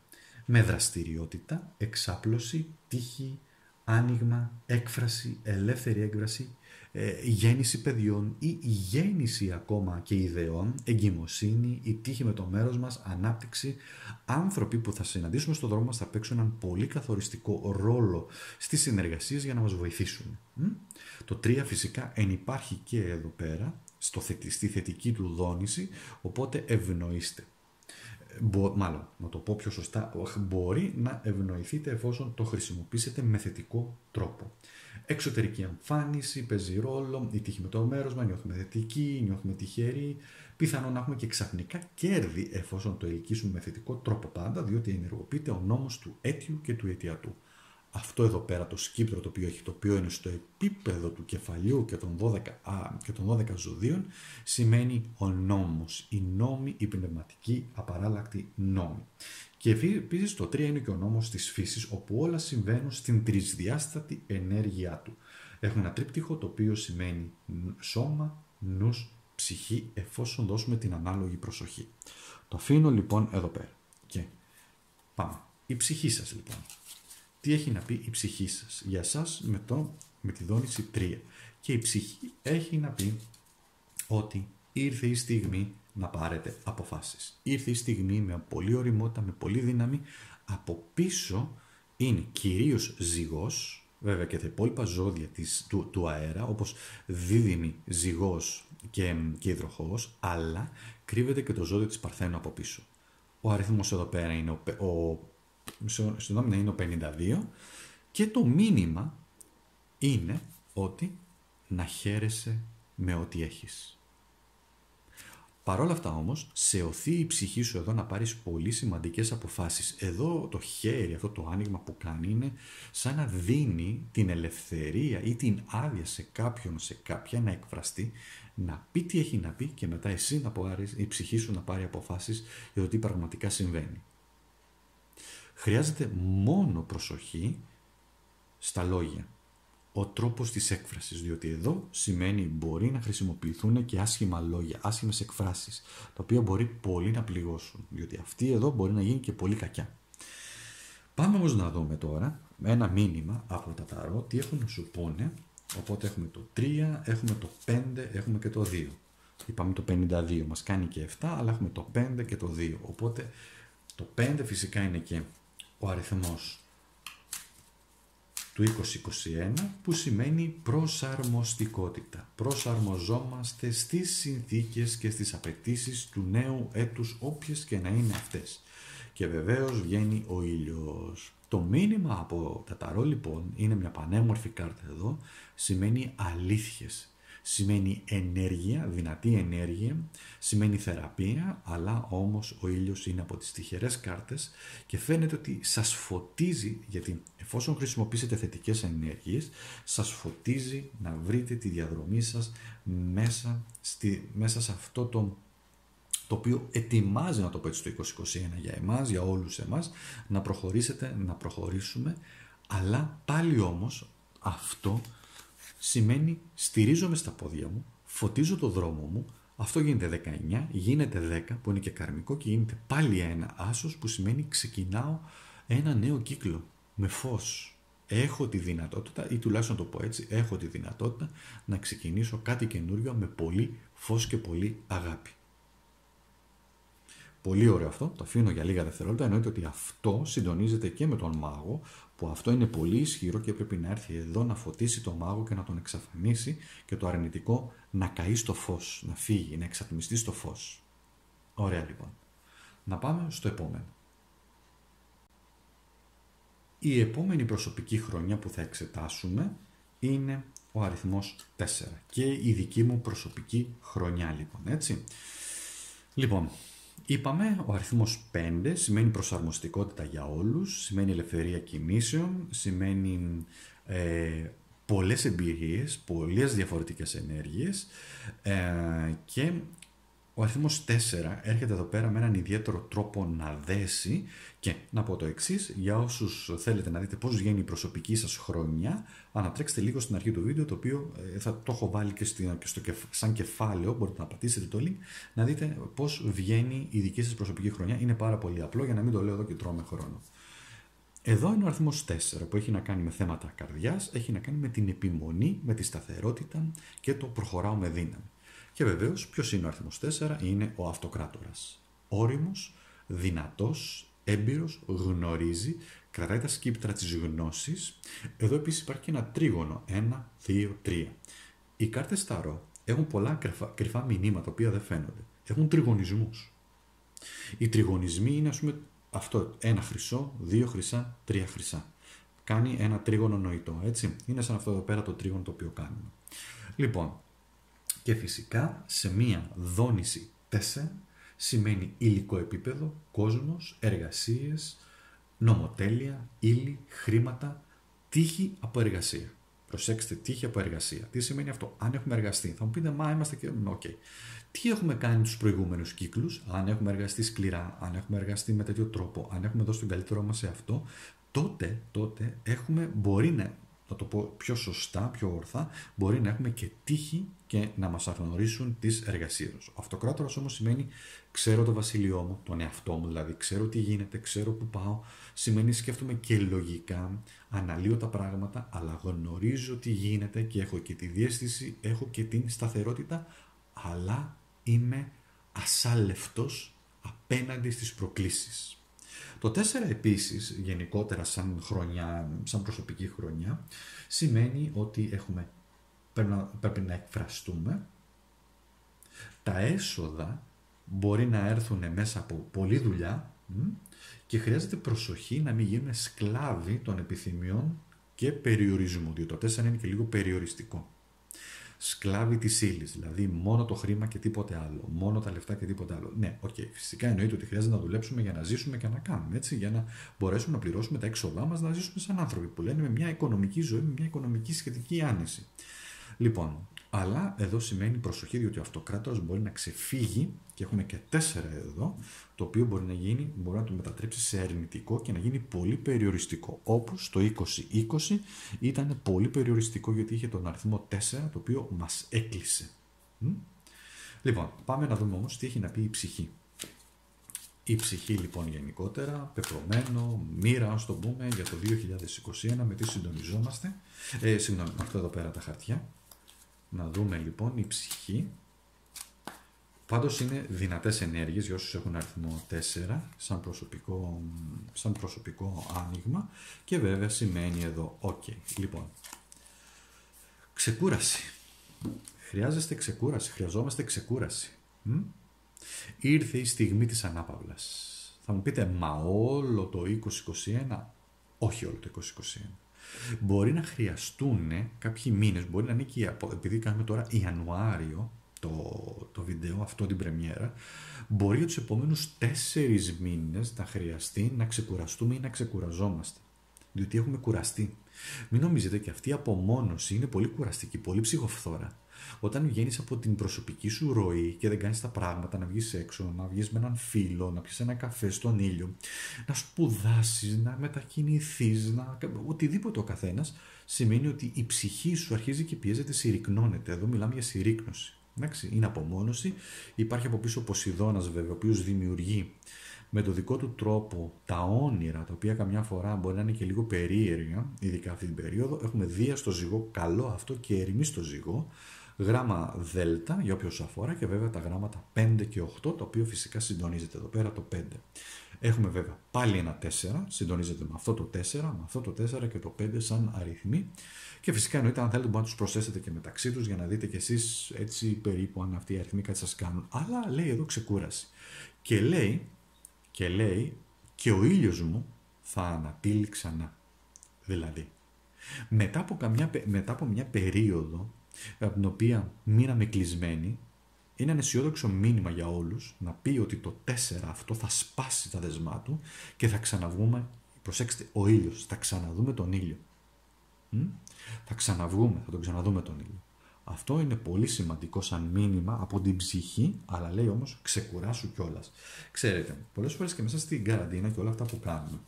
με δραστηριότητα, εξάπλωση, τύχη, άνοιγμα, έκφραση, ελεύθερη έκφραση, ε, γέννηση παιδιών ή γέννηση ακόμα και ιδεών, εγκυμοσύνη, η τύχη με το μέρος μας, ανάπτυξη, άνθρωποι που θα συναντήσουμε στον δρόμο μας θα παίξουν έναν πολύ καθοριστικό ρόλο στις συνεργασίες για να μας βοηθήσουν. Το 3 φυσικά υπάρχει και εδώ πέρα, στο, στη θετική του δόνηση, οπότε ευνοείστε. μπο, μάλλον, να το πω πιο σωστά, μπορεί να ευνοηθείτε εφόσον το χρησιμοποιήσετε με θετικό τρόπο. Εξωτερική εμφάνιση παίζει ρόλο, η τύχη με το μέρος μας, νιώθουμε θετικοί, νιώθουμε τυχεροί. Πιθανόν να έχουμε και ξαφνικά κέρδη εφόσον το ελκύσουμε με θετικό τρόπο πάντα, διότι ενεργοποιείται ο νόμος του αίτιου και του αιτιατού. Αυτό εδώ πέρα το σκύπτρο το οποίο έχει, το οποίο είναι στο επίπεδο του κεφαλιού και των 12, α, και των 12 ζωδίων, σημαίνει ο νόμος, η νόμη, η πνευματική απαράλλακτη νόμη. Και επίσης το 3 είναι και ο νόμος της φύσης, όπου όλα συμβαίνουν στην τρισδιάστατη ενέργειά του. Έχουμε ένα τρίπτυχο το οποίο σημαίνει σώμα, νους, ψυχή, εφόσον δώσουμε την ανάλογη προσοχή. Το αφήνω λοιπόν εδώ πέρα. Και πάμε. Η ψυχή σας λοιπόν. Τι έχει να πει η ψυχή σας. Για σας με, το, με τη δόνηση 3. Και η ψυχή έχει να πει ότι ήρθε η στιγμή να πάρετε αποφάσεις. Ήρθε η στιγμή με πολύ οριμότητα, με πολύ δύναμη. Από πίσω είναι κυρίως ζυγός, βέβαια και τα υπόλοιπα ζώδια της, του, του αέρα, όπως δίδυμη, ζυγός και, και υδροχός, αλλά κρύβεται και το ζώδιο της Παρθένου από πίσω. Ο αριθμός εδώ πέρα είναι ο, ο συγγνώμη, είναι ο 52 και το μήνυμα είναι ότι να χαίρεσαι με ό,τι έχεις. Παρ' όλα αυτά όμως, σε οθεί η ψυχή σου εδώ να πάρεις πολύ σημαντικές αποφάσεις. Εδώ το χέρι, αυτό το άνοιγμα που κάνει είναι σαν να δίνει την ελευθερία ή την άδεια σε κάποιον, σε κάποια να εκφραστεί, να πει τι έχει να πει και μετά εσύ να πάρεις, η ψυχή σου να πάρει αποφάσεις για το τι πραγματικά συμβαίνει. Χρειάζεται μόνο προσοχή στα λόγια. Ο τρόπος της έκφρασης, διότι εδώ σημαίνει μπορεί να χρησιμοποιηθούν και άσχημα λόγια, άσχημες εκφράσεις, τα οποία μπορεί πολύ να πληγώσουν, διότι αυτή εδώ μπορεί να γίνει και πολύ κακιά. Πάμε όμως να δούμε τώρα ένα μήνυμα από τα ταρό, τι έχουν να σου πούνε, οπότε έχουμε το 3, έχουμε το 5, έχουμε και το 2. Είπαμε το 52, μας κάνει και 7, αλλά έχουμε το 5 και το 2, οπότε το 5 φυσικά είναι και ο αριθμός του 2021 που σημαίνει προσαρμοστικότητα. Προσαρμοζόμαστε στις συνθήκες και στις απαιτήσεις του νέου έτους όποιες και να είναι αυτές. Και βεβαίως βγαίνει ο ήλιος. Το μήνυμα από τα ταρό λοιπόν είναι μια πανέμορφη κάρτα εδώ, σημαίνει αλήθειες, σημαίνει ενέργεια, δυνατή ενέργεια, σημαίνει θεραπεία, αλλά όμως ο ήλιος είναι από τις τυχερές κάρτες και φαίνεται ότι σας φωτίζει, γιατί εφόσον χρησιμοποιήσετε θετικές ενέργειες, σας φωτίζει να βρείτε τη διαδρομή σας μέσα, στη, μέσα σε αυτό το το οποίο ετοιμάζει, να το πω έτσι, το 2021 για εμάς, για όλους εμάς, να προχωρήσετε, να προχωρήσουμε, αλλά πάλι όμως αυτό σημαίνει στηρίζομαι στα πόδια μου, φωτίζω το δρόμο μου, αυτό γίνεται 19, γίνεται 10 που είναι και καρμικό και γίνεται πάλι ένα άσος που σημαίνει ξεκινάω ένα νέο κύκλο με φως. Έχω τη δυνατότητα ή τουλάχιστον το πω έτσι, έχω τη δυνατότητα να ξεκινήσω κάτι καινούριο με πολύ φως και πολύ αγάπη. Πολύ ωραίο αυτό, το αφήνω για λίγα δευτερόλεπτα. Εννοείται ότι αυτό συντονίζεται και με τον μάγο, που αυτό είναι πολύ ισχυρό και πρέπει να έρθει εδώ να φωτίσει τον μάγο και να τον εξαφανίσει και το αρνητικό να καεί στο φως, να φύγει, να εξατμιστεί στο φως. Ωραία λοιπόν. Να πάμε στο επόμενο. Η επόμενη προσωπική χρονιά που θα εξετάσουμε είναι ο αριθμός 4 και η δική μου προσωπική χρονιά λοιπόν, έτσι. Λοιπόν, Είπαμε, ο αριθμός 5 σημαίνει προσαρμοστικότητα για όλους, σημαίνει ελευθερία κινήσεων, σημαίνει ε, πολλές εμπειρίες, πολλές διαφορετικές ενέργειες ε, και ο αριθμός 4 έρχεται εδώ πέρα με έναν ιδιαίτερο τρόπο να δέσει και να πω το εξής, για όσους θέλετε να δείτε πώς βγαίνει η προσωπική σας χρονιά, ανατρέξτε λίγο στην αρχή του βίντεο, το οποίο ε, θα το έχω βάλει και, στο, σαν κεφάλαιο, μπορείτε να πατήσετε το link, να δείτε πώς βγαίνει η δική σας προσωπική χρονιά. Είναι πάρα πολύ απλό για να μην το λέω εδώ και τρώμε χρόνο. Εδώ είναι ο αριθμός 4 που έχει να κάνει με θέματα καρδιάς, έχει να κάνει με την επιμονή, με τη σταθερότητα και το προχωράω με δύναμη. Και βεβαίως, ποιος είναι ο αριθμός 4, είναι ο αυτοκράτορας. Όριμος, δυνατός, έμπειρος, γνωρίζει, κρατάει τα σκύπτρα της γνώσης. Εδώ επίσης υπάρχει και ένα τρίγωνο. 1, 2, 3. Οι κάρτες Ταρό έχουν πολλά κρυφά, κρυφά μηνύματα, τα οποία δεν φαίνονται. Έχουν τριγωνισμούς. Οι τριγωνισμοί είναι, ας πούμε, αυτό, ένα χρυσό, δύο χρυσά, τρία χρυσά. Κάνει ένα τρίγωνο νοητό, έτσι. Είναι σαν αυτό εδώ πέρα το τρίγωνο το οποίο κάνουμε. Λοιπόν, και φυσικά σε μία δόνηση 4 σημαίνει υλικό επίπεδο, κόσμος, εργασίες, νομοτέλεια, ύλη, χρήματα, τύχη από εργασία. Προσέξτε, τύχη από εργασία. Τι σημαίνει αυτό, αν έχουμε εργαστεί. Θα μου πείτε, μα είμαστε και. OK. Okay. Τι έχουμε κάνει τους προηγούμενους κύκλους, αν έχουμε εργαστεί σκληρά, αν έχουμε εργαστεί με τέτοιο τρόπο, αν έχουμε δώσει τον καλύτερό μας εαυτό, τότε, τότε έχουμε, μπορεί να, να το πω πιο σωστά, πιο ορθά, μπορεί να έχουμε και τύχη και να μας αναγνωρίσουν τις εργασίες μας. Ο αυτοκράτορας όμως σημαίνει ξέρω το βασίλειό μου, τον εαυτό μου δηλαδή, ξέρω τι γίνεται, ξέρω που πάω, σημαίνει σκέφτομαι και λογικά, αναλύω τα πράγματα, αλλά γνωρίζω τι γίνεται και έχω και τη διέστηση, έχω και την σταθερότητα, αλλά είμαι ασάλευτος απέναντι στις προκλήσεις. Το 4 επίσης, γενικότερα σαν, χρονιά, σαν προσωπική χρονιά, σημαίνει ότι έχουμε, πρέπει να εκφραστούμε, τα έσοδα μπορεί να έρθουν μέσα από πολλή δουλειά και χρειάζεται προσοχή να μην γίνουμε σκλάβοι των επιθυμιών και περιορισμού, διότι το 4 είναι και λίγο περιοριστικό σκλάβοι της ύλης. Δηλαδή, μόνο το χρήμα και τίποτε άλλο. Μόνο τα λεφτά και τίποτε άλλο. Ναι, OK, okay, φυσικά εννοείται ότι χρειάζεται να δουλέψουμε για να ζήσουμε και να κάνουμε έτσι, για να μπορέσουμε να πληρώσουμε τα έξοδά μας, να ζήσουμε σαν άνθρωποι που λένε με μια οικονομική ζωή, με μια οικονομική σχετική άνεση. Λοιπόν, αλλά εδώ σημαίνει προσοχή διότι ο αυτοκράτορας μπορεί να ξεφύγει και έχουμε και τέσσερα εδώ, το οποίο μπορεί να, γίνει, μπορεί να το μετατρέψει σε αρνητικό και να γίνει πολύ περιοριστικό. Όπως το 2020 ήταν πολύ περιοριστικό γιατί είχε τον αριθμό 4 το οποίο μας έκλεισε. Λοιπόν, πάμε να δούμε όμως τι έχει να πει η ψυχή. Η ψυχή λοιπόν γενικότερα, πεπρωμένο, μοίρα ας το πούμε για το 2021 με τι συντονιζόμαστε. Ε, συγγνώμη, αυτό εδώ πέρα τα χαρτιά. Να δούμε λοιπόν η ψυχή. Πάντως είναι δυνατές ενέργειες για όσους έχουν αριθμό 4 σαν προσωπικό, σαν προσωπικό άνοιγμα και βέβαια σημαίνει εδώ OK. Λοιπόν, ξεκούραση. Χρειάζεστε ξεκούραση, χρειαζόμαστε ξεκούραση. Μ; Ήρθε η στιγμή της ανάπαυλας. Θα μου πείτε, μα όλο το 2021, όχι όλο το 2021. Μπορεί να χρειαστούν κάποιοι μήνες, μπορεί να είναι και επειδή κάνουμε τώρα Ιανουάριο το, το βίντεο, αυτό την πρεμιέρα, μπορεί για τους επόμενους τέσσερις μήνες να χρειαστεί να ξεκουραστούμε ή να ξεκουραζόμαστε. Διότι έχουμε κουραστεί. Μην νομίζετε και αυτή η απομόνωση είναι πολύ κουραστική, πολύ ψυχοφθόρα. Όταν βγαίνεις από την προσωπική σου ροή και δεν κάνεις τα πράγματα, να βγεις έξω, να βγεις με έναν φίλο, να πιεις ένα καφέ στον ήλιο, να σπουδάσεις, να μετακινηθείς, να... οτιδήποτε ο καθένας, σημαίνει ότι η ψυχή σου αρχίζει και πιέζεται, συρρυκνώνεται. Εδώ μιλάμε για συρρύκνωση. Εντάξει, είναι απομόνωση. Υπάρχει από πίσω ο Ποσειδώνας βέβαια, ο οποίος δημιουργεί με το δικό του τρόπο τα όνειρα, τα οποία καμιά φορά μπορεί να είναι και λίγο περίεργα, ειδικά αυτή την περίοδο, έχουμε δία στο ζυγό καλό αυτό και ερημή στο ζυγό, γράμμα δέλτα για όποιος αφορά και βέβαια τα γράμματα 5 και 8 το οποίο φυσικά συντονίζεται εδώ πέρα το 5. Έχουμε βέβαια πάλι ένα 4, συντονίζεται με αυτό το 4, με αυτό το 4 και το 5 σαν αριθμοί και φυσικά εννοείται αν θέλετε μπορείτε να τους προσθέσετε και μεταξύ τους για να δείτε κι εσείς έτσι περίπου αν αυτοί οι αριθμοί κάτι σας κάνουν. Αλλά λέει εδώ ξεκούραση. Και λέει, και λέει και ο ήλιος μου θα ανατείλει ξανά. Δηλαδή, μετά από, καμιά, μετά από μια περίοδο από την οποία μείναμε κλεισμένοι, είναι ένα αισιόδοξο μήνυμα για όλους να πει ότι το 4 αυτό θα σπάσει τα δεσμά του και θα ξαναβγούμε, προσέξτε, ο ήλιος, θα ξαναδούμε τον ήλιο. Θα ξαναβγούμε, θα τον ξαναδούμε τον ήλιο. Αυτό είναι πολύ σημαντικό σαν μήνυμα από την ψυχή, αλλά λέει όμως ξεκουράσου κιόλας. Ξέρετε, πολλές φορές και μέσα στην καραντίνα και όλα αυτά που κάνουμε,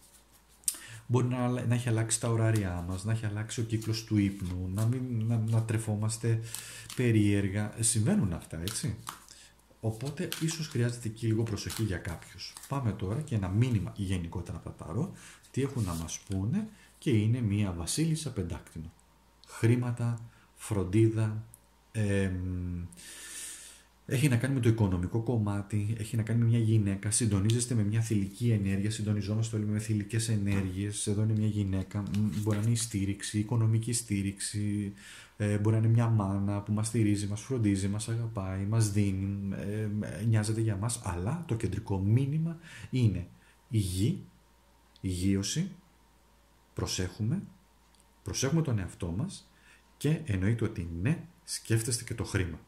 Μπορεί να, να έχει αλλάξει τα ωράρια μας, να έχει αλλάξει ο κύκλος του ύπνου, να, μην, να, να τρεφόμαστε περίεργα. Συμβαίνουν αυτά, έτσι. Οπότε ίσως χρειάζεται και λίγο προσοχή για κάποιους. Πάμε τώρα και ένα μήνυμα γενικότερα από τα ταρό, τι έχουν να μας πούνε και είναι μία βασίλισσα πεντάκτηνο. Χρήματα, φροντίδα, ε, έχει να κάνει με το οικονομικό κομμάτι, έχει να κάνει με μια γυναίκα, συντονίζεστε με μια θηλυκή ενέργεια, συντονιζόμαστε όλοι με θηλυκές ενέργειες. Εδώ είναι μια γυναίκα, μπορεί να είναι η στήριξη, η οικονομική στήριξη, ε, μπορεί να είναι μια μάνα που μας στηρίζει, μας φροντίζει, μας αγαπάει, μας δίνει, ε, νοιάζεται για μας. Αλλά το κεντρικό μήνυμα είναι η γη, υγείωση, προσέχουμε, προσέχουμε τον εαυτό μας και εννοείται ότι ναι, σκέφτεστε και το χρήμα.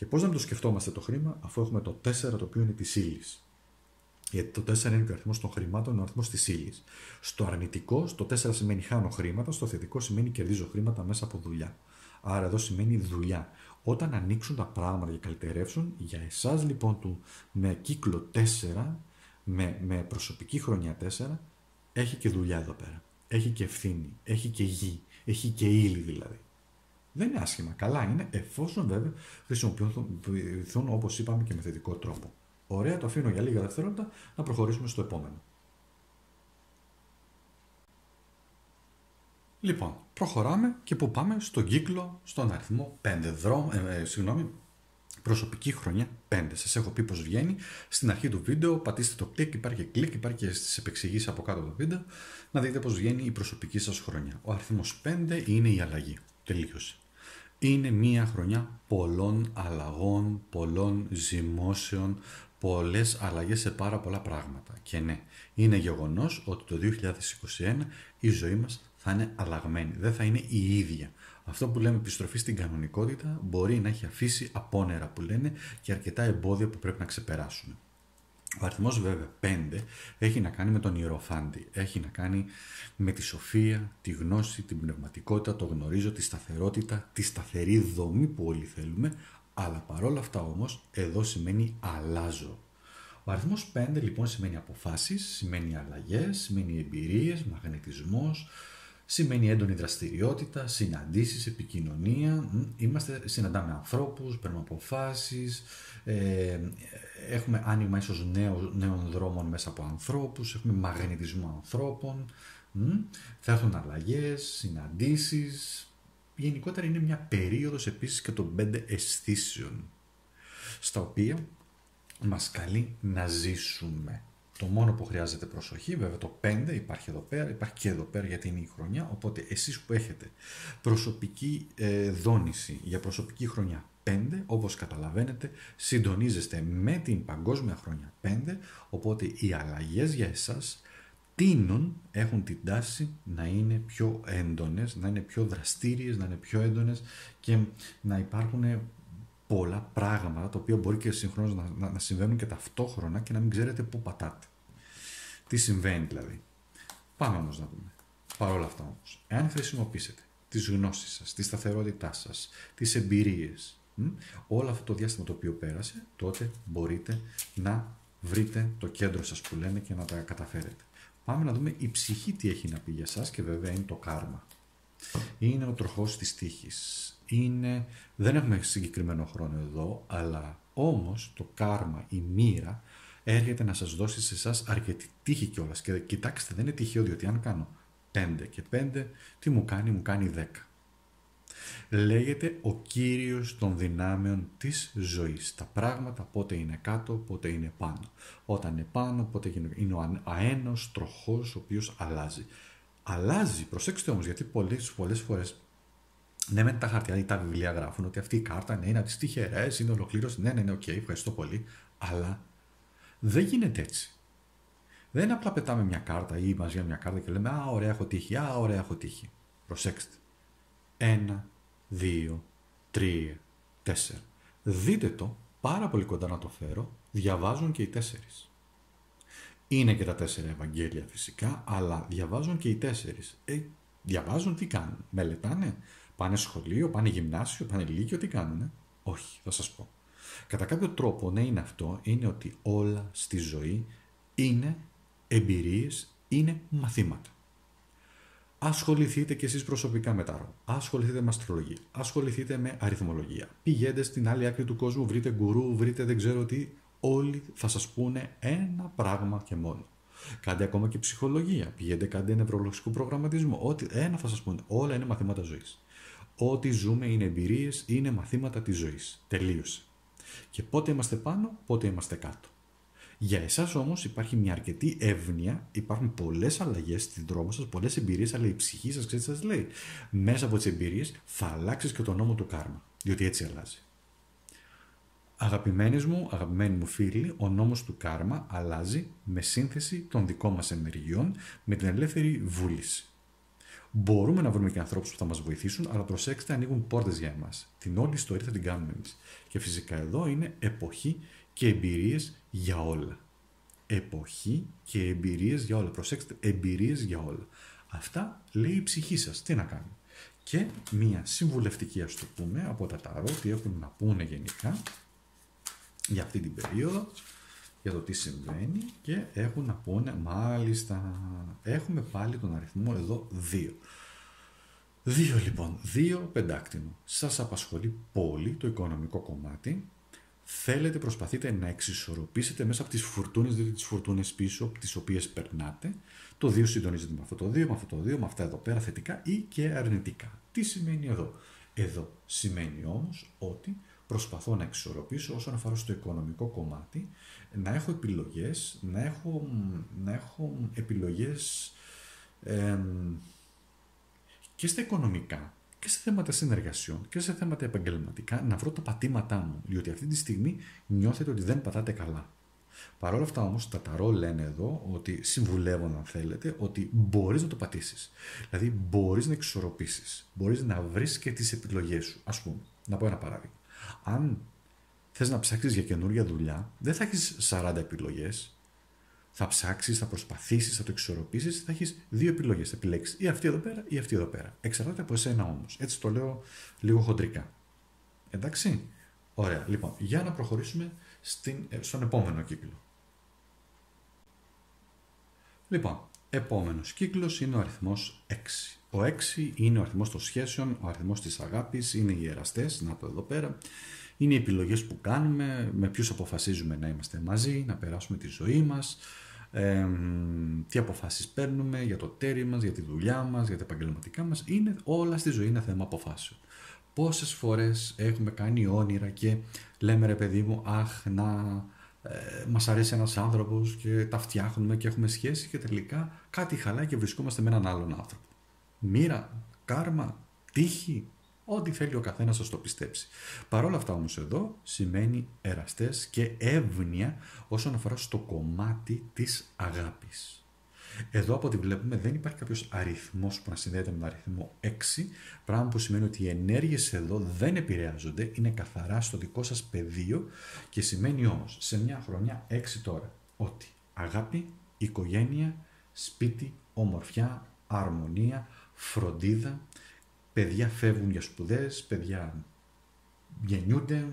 Και πώς να το σκεφτόμαστε το χρήμα, αφού έχουμε το 4 το οποίο είναι της ύλης. Γιατί το 4 είναι και ο αριθμός των χρημάτων, ο αριθμός της ύλης. Στο αρνητικό, στο 4 σημαίνει χάνω χρήματα, στο θετικό σημαίνει κερδίζω χρήματα μέσα από δουλειά. Άρα εδώ σημαίνει δουλειά. Όταν ανοίξουν τα πράγματα και καλυτερεύσουν, για εσάς λοιπόν του με κύκλο 4, με, με προσωπική χρονιά 4, έχει και δουλειά εδώ πέρα. Έχει και ευθύνη, έχει και γη, έχει και ύλη δηλαδή. Δεν είναι άσχημα. Καλά είναι, εφόσον βέβαια χρησιμοποιηθούν όπως είπαμε και με θετικό τρόπο. Ωραία, το αφήνω για λίγα δευτερόλεπτα να προχωρήσουμε στο επόμενο. Λοιπόν, προχωράμε και που πάμε στον κύκλο, στον αριθμό 5. Δρόμο, ε, ε, συγγνώμη, προσωπική χρονιά 5. Σας έχω πει πώς βγαίνει. Στην αρχή του βίντεο πατήστε το κλικ, υπάρχει κλικ, υπάρχει και στις επεξηγήσεις από κάτω το βίντεο, να δείτε πώς βγαίνει η προσωπική σας χρονιά. Ο αριθμός 5 είναι η αλλαγή. Τελείωσε. Είναι μία χρονιά πολλών αλλαγών, πολλών ζυμώσεων, πολλές αλλαγές σε πάρα πολλά πράγματα. Και ναι, είναι γεγονός ότι το 2021 η ζωή μας θα είναι αλλαγμένη, δεν θα είναι η ίδια. Αυτό που λέμε επιστροφή στην κανονικότητα μπορεί να έχει αφήσει απόνερα που λένε και αρκετά εμπόδια που πρέπει να ξεπεράσουμε. Ο αριθμός βέβαια 5 έχει να κάνει με τον Ιεροφάντη, έχει να κάνει με τη σοφία, τη γνώση, την πνευματικότητα, το γνωρίζω, τη σταθερότητα, τη σταθερή δομή που όλοι θέλουμε, αλλά παρόλα αυτά όμως εδώ σημαίνει αλλάζω. Ο αριθμός 5 λοιπόν σημαίνει αποφάσεις, σημαίνει αλλαγές, σημαίνει εμπειρίες, μαγνητισμός, σημαίνει έντονη δραστηριότητα, συναντήσεις, επικοινωνία. Είμαστε, συναντάμε ανθρώπους, παίρνουμε αποφάσεις, ε, έχουμε άνοιγμα ίσως νέων, νέων δρόμων μέσα από ανθρώπους, έχουμε μαγνητισμό ανθρώπων, θα έρθουν αλλαγές, συναντήσεις. Γενικότερα είναι μια περίοδος επίσης και των πέντε αισθήσεων, στα οποία μας καλεί να ζήσουμε. Το μόνο που χρειάζεται προσοχή, βέβαια το 5 υπάρχει εδώ πέρα, υπάρχει και εδώ πέρα γιατί είναι η χρονιά, οπότε εσείς που έχετε προσωπική ε, δόνηση για προσωπική χρονιά 5, όπως καταλαβαίνετε, συντονίζεστε με την παγκόσμια χρονιά 5, οπότε οι αλλαγές για εσάς τείνουν, έχουν την τάση να είναι πιο έντονες, να είναι πιο δραστήριες, να είναι πιο έντονες και να υπάρχουν πολλά πράγματα τα οποία μπορεί και συγχρόνως να, να, να συμβαίνουν και ταυτόχρονα και να μην ξέρετε πού πατάτε. Τι συμβαίνει δηλαδή. Πάμε όμως να δούμε. Παρ' όλα αυτά όμως, εάν χρησιμοποιήσετε τις γνώσεις σας, τη σταθερότητά σας, τις εμπειρίες, όλο αυτό το διάστημα το οποίο πέρασε, τότε μπορείτε να βρείτε το κέντρο σας που λένε και να τα καταφέρετε. Πάμε να δούμε η ψυχή τι έχει να πει για σας και βέβαια είναι το κάρμα. Είναι ο τροχός της τύχης. Είναι... Δεν έχουμε συγκεκριμένο χρόνο εδώ, αλλά όμως το κάρμα, η μοίρα, έρχεται να σας δώσει σε εσάς αρκετή τύχη κιόλας. Και κοιτάξτε, δεν είναι τυχαίο, διότι αν κάνω 5 και 5, τι μου κάνει, μου κάνει 10. Λέγεται ο κύριος των δυνάμεων της ζωής. Τα πράγματα πότε είναι κάτω, πότε είναι πάνω. Όταν είναι πάνω, πότε είναι ο αέναος τροχός ο οποίος αλλάζει. Αλλάζει, προσέξτε όμως, γιατί πολλές, πολλές φορές ναι, με τα χαρτιά ή τα βιβλία γράφουν ότι αυτή η κάρτα ναι, είναι από τις τυχερές, είναι ολοκλήρωση. Ναι, ναι, ναι, OK, okay, ευχαριστώ πολύ. Αλλά δεν γίνεται έτσι. Δεν απλά πετάμε μια κάρτα ή μαζί μια κάρτα και λέμε Α, ωραία, έχω τύχη. Α, ωραία, έχω τύχη. Προσέξτε. Ένα, δύο, τρία, τέσσερα. Δείτε το, πάρα πολύ κοντά να το φέρω, διαβάζουν και οι τέσσερις. Είναι και τα τέσσερα Ευαγγέλια φυσικά, αλλά διαβάζουν και οι τέσσερις. Ε, διαβάζουν τι κάνουν, μελετάνε, πάνε σχολείο, πάνε γυμνάσιο, πάνε λύκειο, τι κάνουνε. Όχι, θα σας πω. Κατά κάποιο τρόπο, ναι είναι αυτό, είναι ότι όλα στη ζωή είναι εμπειρίες, είναι μαθήματα. Ασχοληθείτε κι εσείς προσωπικά με τάρο. Ασχοληθείτε με αστρολογία. Ασχοληθείτε με αριθμολογία. Πηγαίνετε στην άλλη άκρη του κόσμου, βρείτε γκουρού, βρείτε δεν ξέρω τι. Όλοι θα σας πούνε ένα πράγμα και μόνο. Κάντε ακόμα και ψυχολογία. Πηγαίνετε, κάντε νευρολογικό προγραμματισμό. Ό,τι, ένα θα σας πούνε. Όλα είναι μαθήματα ζωής. Ό,τι ζούμε είναι εμπειρίες, είναι μαθήματα της ζωής. Τελείωσε. Και πότε είμαστε πάνω, πότε είμαστε κάτω. Για εσάς όμως υπάρχει μια αρκετή εύνοια, υπάρχουν πολλές αλλαγές στην δρόμο σας, πολλές εμπειρίες, αλλά η ψυχή σας, ξέρετε, σας λέει, μέσα από τις εμπειρίες θα αλλάξεις και τον νόμο του κάρμα. Διότι έτσι αλλάζει. Αγαπημένοι μου, αγαπημένοι μου φίλοι, ο νόμος του κάρμα αλλάζει με σύνθεση των δικών μας ενεργειών με την ελεύθερη βούληση. Μπορούμε να βρούμε και ανθρώπους που θα μας βοηθήσουν, αλλά προσέξτε, ανοίγουν πόρτες για εμάς. Την όλη ιστορία θα την κάνουμε εμείς. Και φυσικά εδώ είναι εποχή και εμπειρίες για όλα. Εποχή και εμπειρίες για όλα. Προσέξτε, εμπειρίες για όλα. Αυτά λέει η ψυχή σας. Τι να κάνουμε. Και μία συμβουλευτική, ας το πούμε, από τα ταρό, τι έχουν να πούνε γενικά, για αυτή την περίοδο, για το τι συμβαίνει και έχουν να πούνε, μάλιστα, έχουμε πάλι τον αριθμό εδώ 2. Δύο λοιπόν, δύο πεντάκτηνο. Σας απασχολεί πολύ το οικονομικό κομμάτι. Θέλετε, προσπαθείτε να εξισορροπήσετε μέσα από τις φουρτούνες, δηλαδή τις φουρτούνες πίσω, από τις οποίες περνάτε. Το 2 συντονίζεται με αυτό το 2, με αυτό το 2, με αυτά εδώ πέρα θετικά ή και αρνητικά. Τι σημαίνει εδώ; Εδώ σημαίνει όμως ότι προσπαθώ να εξορροπήσω όσον αφορά στο οικονομικό κομμάτι, να έχω επιλογές, να έχω, να έχω επιλογές και στα οικονομικά και σε θέματα συνεργασιών και σε θέματα επαγγελματικά να βρω τα πατήματά μου, διότι αυτή τη στιγμή νιώθετε ότι δεν πατάτε καλά. Παρ' όλα αυτά όμως τα ταρό λένε εδώ ότι συμβουλεύουν αν θέλετε ότι μπορείς να το πατήσεις. Δηλαδή μπορείς να εξορροπήσεις, μπορείς να βρεις και τις επιλογές σου. Ας πούμε, να πω ένα παράδειγμα αν θες να ψάξεις για καινούργια δουλειά, δεν θα έχεις 40 επιλογές. Θα ψάξεις, θα προσπαθήσεις, θα το εξορροπήσεις, θα έχεις δύο επιλογές. Θα επιλέξεις ή αυτή εδώ πέρα ή αυτή εδώ πέρα. Εξαρτάται από εσένα όμως. Έτσι το λέω λίγο χοντρικά. Εντάξει; Ωραία. Λοιπόν, για να προχωρήσουμε στην, ε, στον επόμενο κύκλο. Λοιπόν, επόμενος κύκλος είναι ο αριθμός 6. Ο 6 είναι ο αριθμός των σχέσεων, ο αριθμός της αγάπης, είναι οι εραστές, να το εδώ πέρα. Είναι οι επιλογές που κάνουμε, με ποιους αποφασίζουμε να είμαστε μαζί, να περάσουμε τη ζωή μας, ε, τι αποφάσεις παίρνουμε για το τέρι μας, για τη δουλειά μας, για τα επαγγελματικά μας. Είναι όλα στη ζωή ένα θέμα αποφάσεων. Πόσες φορές έχουμε κάνει όνειρα και λέμε ρε παιδί μου, αχ να ε, μας αρέσει ένας άνθρωπος και τα φτιάχνουμε και έχουμε σχέση και τελικά κάτι χαλάει και βρισκόμαστε με έναν άλλον άνθρωπο μοίρα, κάρμα, τύχη, ό,τι θέλει ο καθένας να το πιστέψει. Παρ' όλα αυτά όμως εδώ σημαίνει εραστές και εύνοια όσον αφορά στο κομμάτι της αγάπης. Εδώ από ό,τι βλέπουμε δεν υπάρχει κάποιος αριθμός που να συνδέεται με τον αριθμό 6, πράγμα που σημαίνει ότι οι ενέργειες εδώ δεν επηρεάζονται, είναι καθαρά στο δικό σας πεδίο και σημαίνει όμως σε μια χρονιά 6 τώρα ότι αγάπη, οικογένεια, σπίτι, ομορφιά, αρμονία, φροντίδα, παιδιά φεύγουν για σπουδές, παιδιά γεννιούνται,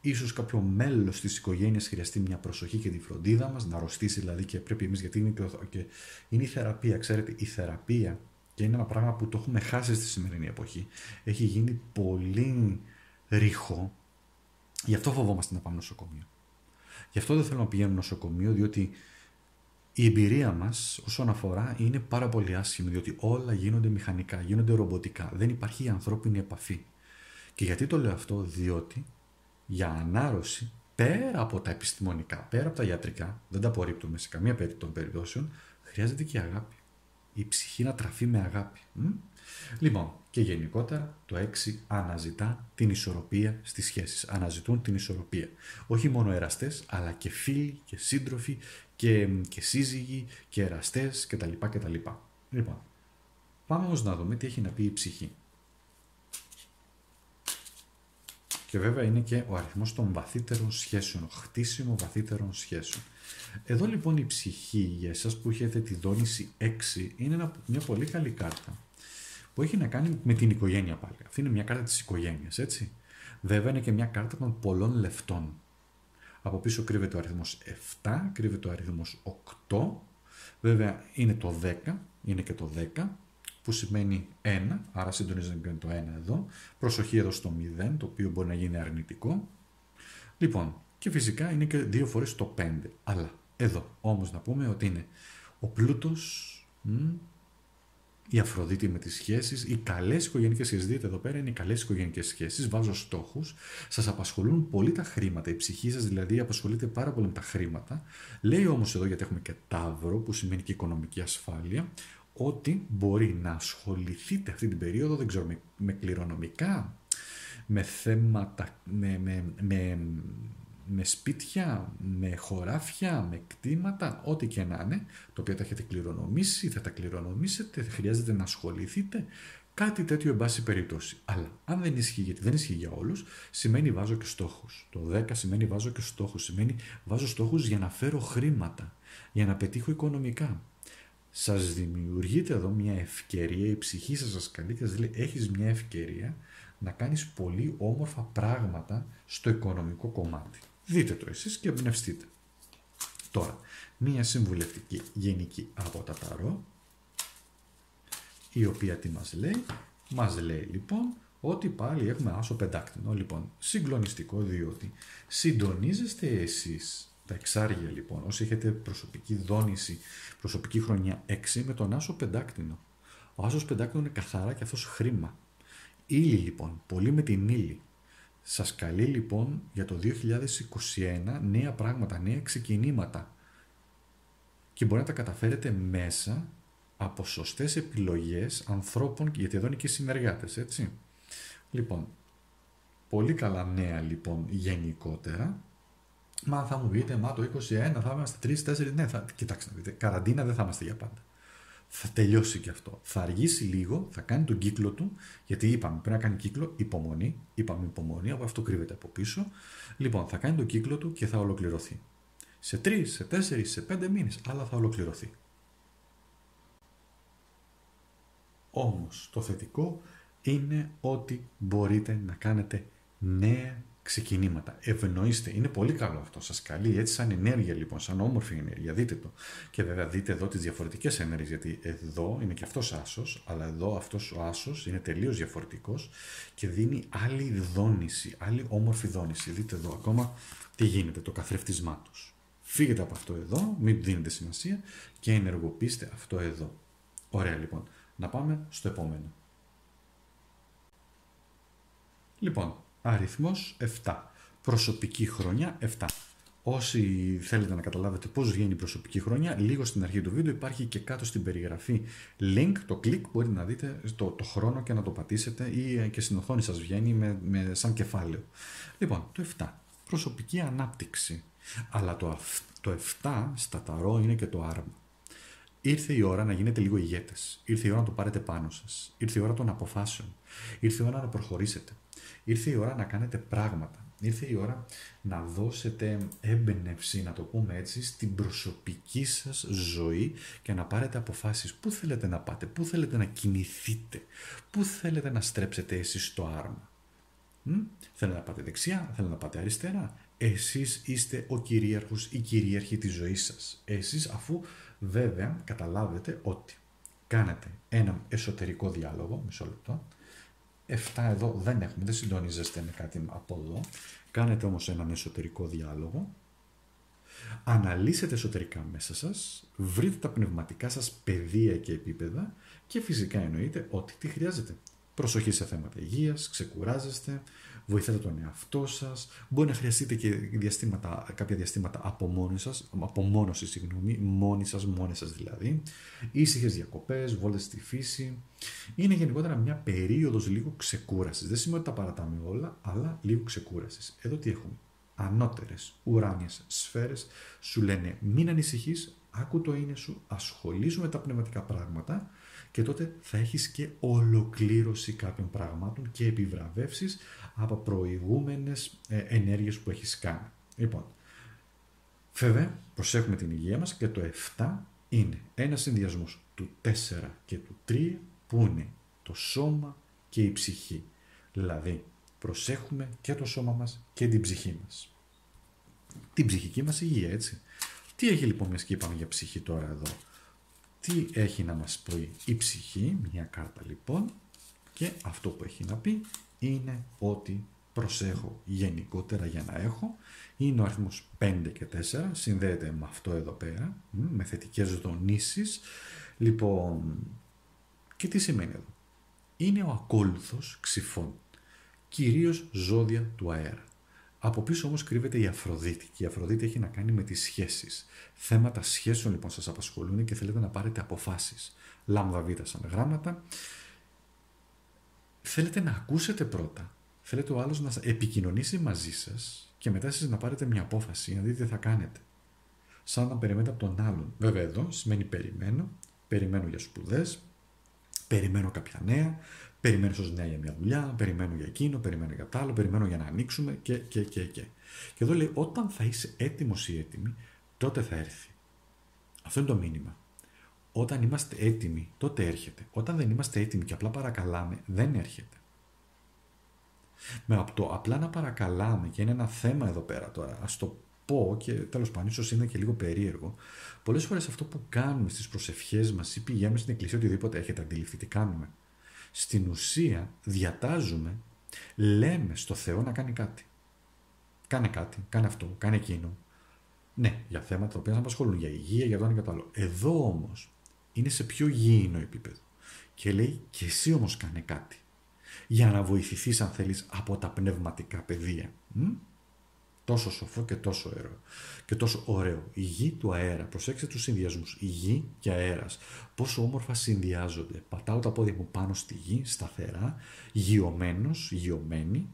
ίσως κάποιο μέλος της οικογένειας χρειαστεί μια προσοχή και τη φροντίδα μας, να αρρωστήσει δηλαδή και πρέπει εμείς, γιατί είναι, και, είναι η θεραπεία, ξέρετε, η θεραπεία και είναι ένα πράγμα που το έχουμε χάσει στη σημερινή εποχή. Έχει γίνει πολύ ρηχό, γι' αυτό φοβόμαστε να πάμε νοσοκομείο. Γι' αυτό δεν θέλω να πηγαίνουμε νοσοκομείο, διότι η εμπειρία μας όσον αφορά είναι πάρα πολύ άσχημη, διότι όλα γίνονται μηχανικά, γίνονται ρομποτικά. Δεν υπάρχει η ανθρώπινη επαφή. Και γιατί το λέω αυτό, διότι για ανάρρωση, πέρα από τα επιστημονικά, πέρα από τα ιατρικά, δεν τα απορρίπτουμε σε καμία περίπτωση των περιπτώσεων, χρειάζεται και αγάπη. Η ψυχή να τραφεί με αγάπη. Λοιπόν, και γενικότερα το 6 αναζητά την ισορροπία στις σχέσεις. Αναζητούν την ισορροπία. Όχι μόνο εραστές, αλλά και φίλοι και σύντροφοι και, και σύζυγοι και εραστές κτλ. κτλ. Λοιπόν, πάμε όμως να δούμε τι έχει να πει η ψυχή. Και βέβαια είναι και ο αριθμός των βαθύτερων σχέσεων, χτίσιμο βαθύτερων σχέσεων. Εδώ λοιπόν η ψυχή για εσάς που έχετε τη δόνηση 6 είναι μια πολύ καλή κάρτα που έχει να κάνει με την οικογένεια πάλι. Αυτή είναι μια κάρτα της οικογένειας, έτσι. Βέβαια είναι και μια κάρτα των πολλών λεφτών. Από πίσω κρύβεται ο αριθμός 7, κρύβεται ο αριθμός 8. Βέβαια είναι το 10, είναι και το 10, που σημαίνει 1, άρα συντονίζεται το 1 εδώ. Προσοχή εδώ στο 0, το οποίο μπορεί να γίνει αρνητικό. Λοιπόν, και φυσικά είναι και δύο φορές το 5. Αλλά εδώ όμως να πούμε ότι είναι ο πλούτος, η Αφροδίτη με τις σχέσεις, οι καλές οικογενικές σχέσεις. Δείτε εδώ πέρα είναι οι καλές οικογενικές σχέσεις, βάζω στόχους, σας απασχολούν πολύ τα χρήματα, η ψυχή σας δηλαδή απασχολείται πάρα πολύ με τα χρήματα. Λέει όμως εδώ, γιατί έχουμε και τάβρο που σημαίνει και οικονομική ασφάλεια, ότι μπορεί να ασχοληθείτε αυτή την περίοδο, δεν ξέρω, με, με κληρονομικά, με θέματα, με, με, με με σπίτια, με χωράφια, με κτήματα, ό,τι και να είναι, το οποίο τα έχετε κληρονομήσει, θα τα κληρονομήσετε, θα χρειάζεται να ασχοληθείτε, κάτι τέτοιο εν πάση περιπτώσει. Αλλά αν δεν ισχύει, γιατί δεν ισχύει για όλους, σημαίνει βάζω και στόχους. Το 10 σημαίνει βάζω και στόχους, σημαίνει βάζω στόχους για να φέρω χρήματα, για να πετύχω οικονομικά. Σας δημιουργείται εδώ μια ευκαιρία, η ψυχή σας σας καλεί και σας λέει έχεις μια ευκαιρία να κάνεις πολύ όμορφα πράγματα στο οικονομικό κομμάτι. Δείτε το εσείς και εμπνευστείτε. Τώρα, μία συμβουλευτική γενική από τα ταρό, η οποία τι μας λέει, μας λέει λοιπόν ότι πάλι έχουμε άσο πεντάκτηνο. Λοιπόν, συγκλονιστικό διότι συντονίζεστε εσείς τα εξάρια λοιπόν, όσοι έχετε προσωπική δόνηση, προσωπική χρονιά 6 με τον άσο πεντάκτηνο. Ο άσος πεντάκτηνο είναι καθαρά και αυτός χρήμα. Ήλι λοιπόν, πολύ με την ύλη. Σας καλεί λοιπόν για το 2021 νέα πράγματα, νέα ξεκινήματα και μπορεί να τα καταφέρετε μέσα από σωστές επιλογές ανθρώπων, γιατί εδώ είναι και συνεργάτες, έτσι. Λοιπόν, πολύ καλά νέα λοιπόν γενικότερα. Μα θα μου πείτε, μα το 21 θα είμαστε 3-4, ναι, θα, κοιτάξτε να δείτε, καραντίνα δεν θα είμαστε για πάντα θα τελειώσει και αυτό. Θα αργήσει λίγο, θα κάνει τον κύκλο του, γιατί είπαμε πρέπει να κάνει κύκλο υπομονή. Είπαμε υπομονή, από αυτό κρύβεται από πίσω. Λοιπόν, θα κάνει τον κύκλο του και θα ολοκληρωθεί. Σε τρεις, σε τέσσερις, σε πέντε μήνες, αλλά θα ολοκληρωθεί. Όμως το θετικό είναι ότι μπορείτε να κάνετε νέα ξεκινήματα. Ευνοήστε. Είναι πολύ καλό αυτό. Σας καλεί έτσι σαν ενέργεια λοιπόν, σαν όμορφη ενέργεια. Δείτε το. Και βέβαια δείτε εδώ τις διαφορετικές ενέργειες. Γιατί εδώ είναι και αυτός άσος, αλλά εδώ αυτός ο άσος είναι τελείως διαφορετικός και δίνει άλλη δόνηση, άλλη όμορφη δόνηση. Δείτε εδώ ακόμα τι γίνεται, το καθρέφτισμά τους. Φύγετε από αυτό εδώ, μην δίνετε σημασία και ενεργοποιήστε αυτό εδώ. Ωραία λοιπόν. Να πάμε στο επόμενο. Λοιπόν, αριθμός 7. Προσωπική χρονιά 7. Όσοι θέλετε να καταλάβετε πώς βγαίνει η προσωπική χρονιά, λίγο στην αρχή του βίντεο υπάρχει και κάτω στην περιγραφή link, το click, μπορείτε να δείτε το, το χρόνο και να το πατήσετε ή και στην οθόνη σας βγαίνει με, με, σαν κεφάλαιο. Λοιπόν, το 7. Προσωπική ανάπτυξη. Αλλά το, το 7 στα ταρό είναι και το άρμα. Ήρθε η ώρα να γίνετε λίγο ηγέτες. Ήρθε η ώρα να το πάρετε πάνω σας. Ήρθε η ώρα των αποφάσεων. Ήρθε η ώρα να προχωρήσετε. Ήρθε η ώρα να κάνετε πράγματα. Ήρθε η ώρα να δώσετε έμπνευση, να το πούμε έτσι, στην προσωπική σας ζωή και να πάρετε αποφάσεις. Πού θέλετε να πάτε, πού θέλετε να κινηθείτε, πού θέλετε να στρέψετε εσείς το άρμα. Μ; Θέλετε να πάτε δεξιά, θέλετε να πάτε αριστερά. Εσείς είστε ο κυρίαρχος ή κυρίαρχη της ζωής σας. Εσείς αφού βέβαια καταλάβετε ότι κάνετε έναν εσωτερικό διάλογο, μισό λεπτό, 7 εδώ δεν έχουμε, δεν συντονίζεστε με κάτι από εδώ. Κάνετε όμως έναν εσωτερικό διάλογο. Αναλύσετε εσωτερικά μέσα σας, βρείτε τα πνευματικά σας πεδία και επίπεδα και φυσικά εννοείται ότι τι χρειάζεται. Προσοχή σε θέματα υγείας, ξεκουράζεστε, βοηθάτε τον εαυτό σας, μπορεί να χρειαστείτε και διαστήματα, κάποια διαστήματα απομόνωσης, απομόνωση, συγγνώμη, μόνοι σας, μόνοι σας δηλαδή, ήσυχες διακοπές, βόλτες στη φύση. Είναι γενικότερα μια περίοδος λίγο ξεκούρασης. Δεν σημαίνει ότι τα παρατάμε όλα, αλλά λίγο ξεκούρασης. Εδώ τι έχουμε. Ανώτερες ουράνιες σφαίρες σου λένε μην ανησυχείς, άκου το είναι σου, ασχολήσου με τα πνευματικά πράγματα και τότε θα έχεις και ολοκλήρωση κάποιων πραγμάτων και επιβραβεύσεις από προηγούμενες ε, ενέργειες που έχεις κάνει. Λοιπόν, βέβαια, προσέχουμε την υγεία μας και το 7 είναι ένας συνδυασμός του 4 και του 3 που είναι το σώμα και η ψυχή. Δηλαδή, προσέχουμε και το σώμα μας και την ψυχή μας. Την ψυχική μας υγεία, έτσι. Τι έχει λοιπόν, μια και είπαμε για ψυχή τώρα εδώ; Τι έχει να μας πει η ψυχή, μια κάρτα λοιπόν, και αυτό που έχει να πει είναι ότι προσέχω γενικότερα για να έχω. Είναι ο αριθμός 5 και 4, συνδέεται με αυτό εδώ πέρα, με θετικές δονήσεις. Λοιπόν, Και τι σημαίνει εδώ; Είναι ο ακόλουθος ξυφών, κυρίως ζώδια του αέρα. Από πίσω όμως κρύβεται η Αφροδίτη και η Αφροδίτη έχει να κάνει με τις σχέσεις. Θέματα σχέσεων λοιπόν σας απασχολούν και θέλετε να πάρετε αποφάσεις. Λάμδα β σαν γράμματα. Θέλετε να ακούσετε πρώτα. Θέλετε ο άλλος να επικοινωνήσει μαζί σας και μετά εσείς να πάρετε μια απόφαση να δείτε τι θα κάνετε. Σαν να περιμένετε από τον άλλον. Βέβαια εδώ σημαίνει περιμένω, περιμένω για σπουδές, περιμένω κάποια νέα, περιμένω ω νέα για μια δουλειά, περιμένω για εκείνο, περιμένω για τα άλλο, περιμένω για να ανοίξουμε και, και, και, και. Και εδώ λέει, όταν θα είσαι έτοιμος ή έτοιμη, τότε θα έρθει. Αυτό είναι το μήνυμα. Όταν είμαστε έτοιμοι, τότε έρχεται. Όταν δεν είμαστε έτοιμοι και απλά παρακαλάμε, δεν έρχεται. Με από το απλά να παρακαλάμε και είναι ένα θέμα εδώ πέρα τώρα, ας το πω και τέλος πάντων, ίσως είναι και λίγο περίεργο. Πολλές φορές αυτό που κάνουμε στις προσευχές μας ή πηγαίνουμε στην εκκλησία οτιδήποτε έχετε αντιληφθεί τι κάνουμε στην ουσία διατάζουμε, λέμε στο Θεό να κάνει κάτι. Κάνε κάτι, κάνε αυτό, κάνε εκείνο. Ναι, για θέματα τα οποία να απασχολούν, για υγεία, για το ένα και το άλλο. Εδώ όμως είναι σε πιο γήινο επίπεδο. Και λέει και εσύ όμως κάνε κάτι. Για να βοηθηθείς αν θέλεις από τα πνευματικά πεδία. Τόσο σοφό και τόσο ωραίο. Και τόσο ωραίο. Η γη του αέρα. Προσέξτε τους συνδυασμούς. Η γη και αέρας. Πόσο όμορφα συνδυάζονται. Πατάω τα πόδια μου πάνω στη γη, σταθερά, γειωμένος, γειωμένη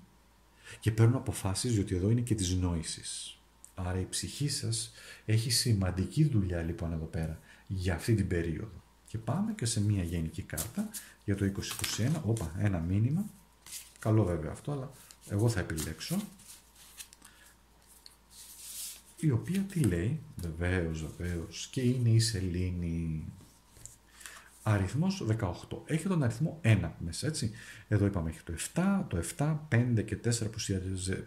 και παίρνω αποφάσεις διότι εδώ είναι και της νόησης. Άρα η ψυχή σας έχει σημαντική δουλειά λοιπόν εδώ πέρα για αυτή την περίοδο. Και πάμε και σε μια γενική κάρτα για το 2021. Όπα, ένα μήνυμα. Καλό βέβαια αυτό, αλλά εγώ θα επιλέξω η οποία τι λέει, βεβαίως, βεβαίως, και είναι η σελήνη. Αριθμός 18. Έχει τον αριθμό 1 μέσα, έτσι. Εδώ είπαμε έχει το 7, το 7, 5 και 4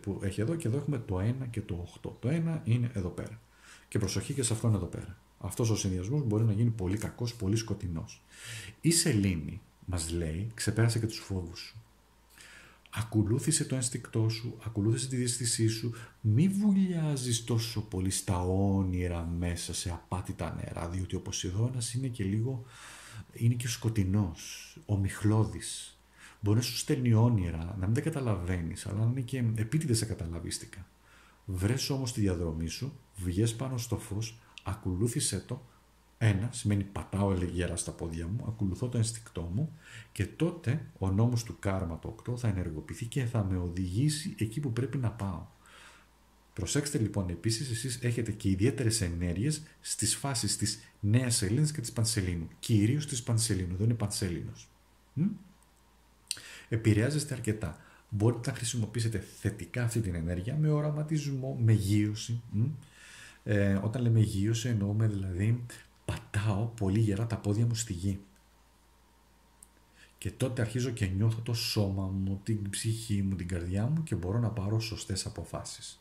που έχει εδώ και εδώ έχουμε το 1 και το 8. Το 1 είναι εδώ πέρα. Και προσοχή και σε αυτόν εδώ πέρα. Αυτός ο συνδυασμός μπορεί να γίνει πολύ κακός, πολύ σκοτεινός. Η σελήνη μας λέει, ξεπέρασε και τους φόβους σου. Ακολούθησε το ένστικτό σου, ακολούθησε τη διαισθησή σου, μη βουλιάζεις τόσο πολύ στα όνειρα μέσα σε απάτητα νερά, διότι ο Ποσειδώνας είναι και λίγο, είναι και σκοτεινός, ομιχλώδης. Μπορεί να σου στέλνει όνειρα, να μην τα καταλαβαίνεις, αλλά να είναι και επίτηδες ακαταλαβίστικα. Βρες όμως τη διαδρομή σου, βγες πάνω στο φως, ακολούθησε το ένα σημαίνει πατάω γερά στα πόδια μου, ακολουθώ το ενστικτό μου και τότε ο νόμος του κάρμα το 8 θα ενεργοποιηθεί και θα με οδηγήσει εκεί που πρέπει να πάω. Προσέξτε λοιπόν επίσης εσείς έχετε και ιδιαίτερες ενέργειες στις φάσεις της νέας σελήνης και της πανσελίνου. Κυρίως της πανσελίνου, δεν είναι πανσέλινος. Επηρεάζεστε αρκετά. Μπορείτε να χρησιμοποιήσετε θετικά αυτή την ενέργεια με οραματισμό, με γύρωση. Ε, όταν λέμε γύρωση εννοούμε δηλαδή πατάω πολύ γερά τα πόδια μου στη γη. Και τότε αρχίζω και νιώθω το σώμα μου, την ψυχή μου, την καρδιά μου και μπορώ να πάρω σωστές αποφάσεις.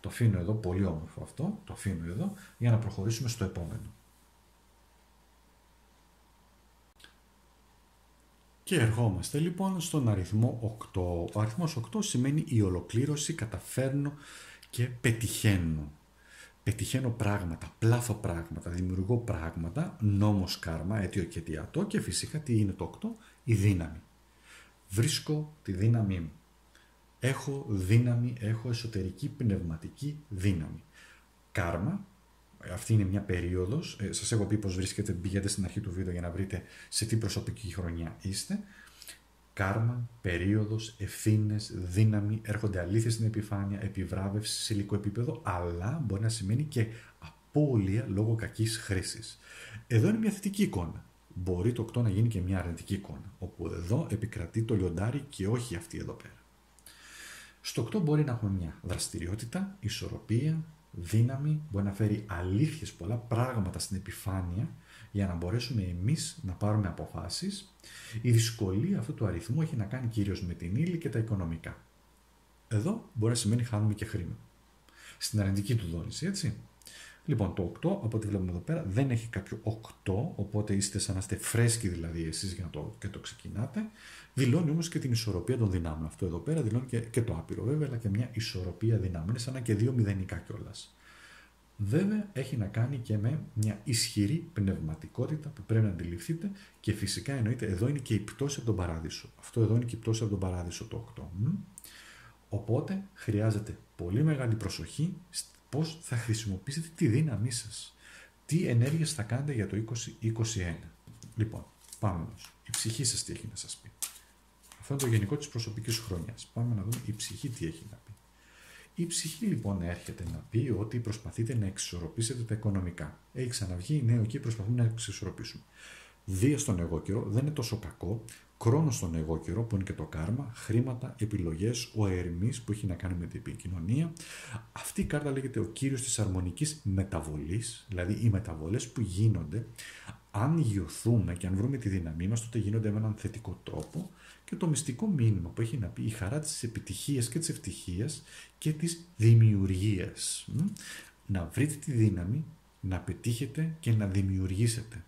Το αφήνω εδώ, πολύ όμορφο αυτό, το αφήνω εδώ για να προχωρήσουμε στο επόμενο. Και ερχόμαστε λοιπόν στον αριθμό 8. Ο αριθμός 8 σημαίνει η ολοκλήρωση, καταφέρνω και πετυχαίνω πετυχαίνω πράγματα, πλάθω πράγματα, δημιουργώ πράγματα, νόμος κάρμα, αίτιο και αιτιατό και φυσικά τι είναι το 8, η δύναμη. Βρίσκω τη δύναμή μου. Έχω δύναμη, έχω εσωτερική πνευματική δύναμη. Κάρμα, αυτή είναι μια περίοδος, ε, σας έχω πει πως βρίσκεται, μπηγαίνετε στην αρχή του βίντεο για να βρείτε σε τι προσωπική χρονιά είστε κάρμα, περίοδος, ευθύνες, δύναμη, έρχονται αλήθειες στην επιφάνεια, επιβράβευση σε υλικό επίπεδο, αλλά μπορεί να σημαίνει και απώλεια λόγω κακής χρήσης. Εδώ είναι μια θετική εικόνα. Μπορεί το 8 να γίνει και μια αρνητική εικόνα, όπου εδώ επικρατεί το λιοντάρι και όχι αυτή εδώ πέρα. Στο 8 μπορεί να έχουμε μια δραστηριότητα, ισορροπία, δύναμη, μπορεί να φέρει αλήθειες πολλά πράγματα στην επιφάνεια για να μπορέσουμε εμείς να πάρουμε αποφάσεις. Η δυσκολία αυτού του αριθμού έχει να κάνει κυρίως με την ύλη και τα οικονομικά. Εδώ μπορεί να σημαίνει χάνουμε και χρήμα. Στην αρνητική του δόνηση, έτσι. Λοιπόν, το 8, από ό,τι βλέπουμε εδώ πέρα, δεν έχει κάποιο 8, οπότε είστε σαν να είστε φρέσκοι δηλαδή εσείς για να το, και το ξεκινάτε. Δηλώνει όμως και την ισορροπία των δυνάμεων. Αυτό εδώ πέρα δηλώνει και, και το άπειρο βέβαια, αλλά και μια ισορροπία δυνάμεων. Είναι σαν να και δύο μηδενικά κιόλας. Βέβαια έχει να κάνει και με μια ισχυρή πνευματικότητα που πρέπει να αντιληφθείτε και φυσικά εννοείται εδώ είναι και η πτώση από τον παράδεισο. Αυτό εδώ είναι και η πτώση από τον παράδεισο το 8. Οπότε χρειάζεται πολύ μεγάλη προσοχή πώς θα χρησιμοποιήσετε τη δύναμή σας. Τι ενέργειες θα κάνετε για το 2021. Λοιπόν, πάμε όμως. Η ψυχή σας τι έχει να σας πει. Αυτό είναι το γενικό της προσωπικής χρονιάς. Πάμε να δούμε η ψυχή τι έχει να πει. Η ψυχή λοιπόν έρχεται να πει ότι προσπαθείτε να εξισορροπήσετε τα οικονομικά. Έχει ξαναβγεί η νέο εκεί, προσπαθούμε να εξισορροπήσουμε. Δία στον εγώ καιρό δεν είναι τόσο κακό. Χρόνο στον εγώ καιρό που είναι και το κάρμα, χρήματα, επιλογές, ο ερμής που έχει να κάνει με την επικοινωνία. Αυτή η κάρτα λέγεται ο κύριος της αρμονικής μεταβολής, δηλαδή οι μεταβολές που γίνονται αν γιωθούμε και αν βρούμε τη δύναμή μας, τότε γίνονται με έναν θετικό τρόπο και το μυστικό μήνυμα που έχει να πει η χαρά της επιτυχίας και της ευτυχίας και της δημιουργίας. Να βρείτε τη δύναμη, να πετύχετε και να δημιουργήσετε.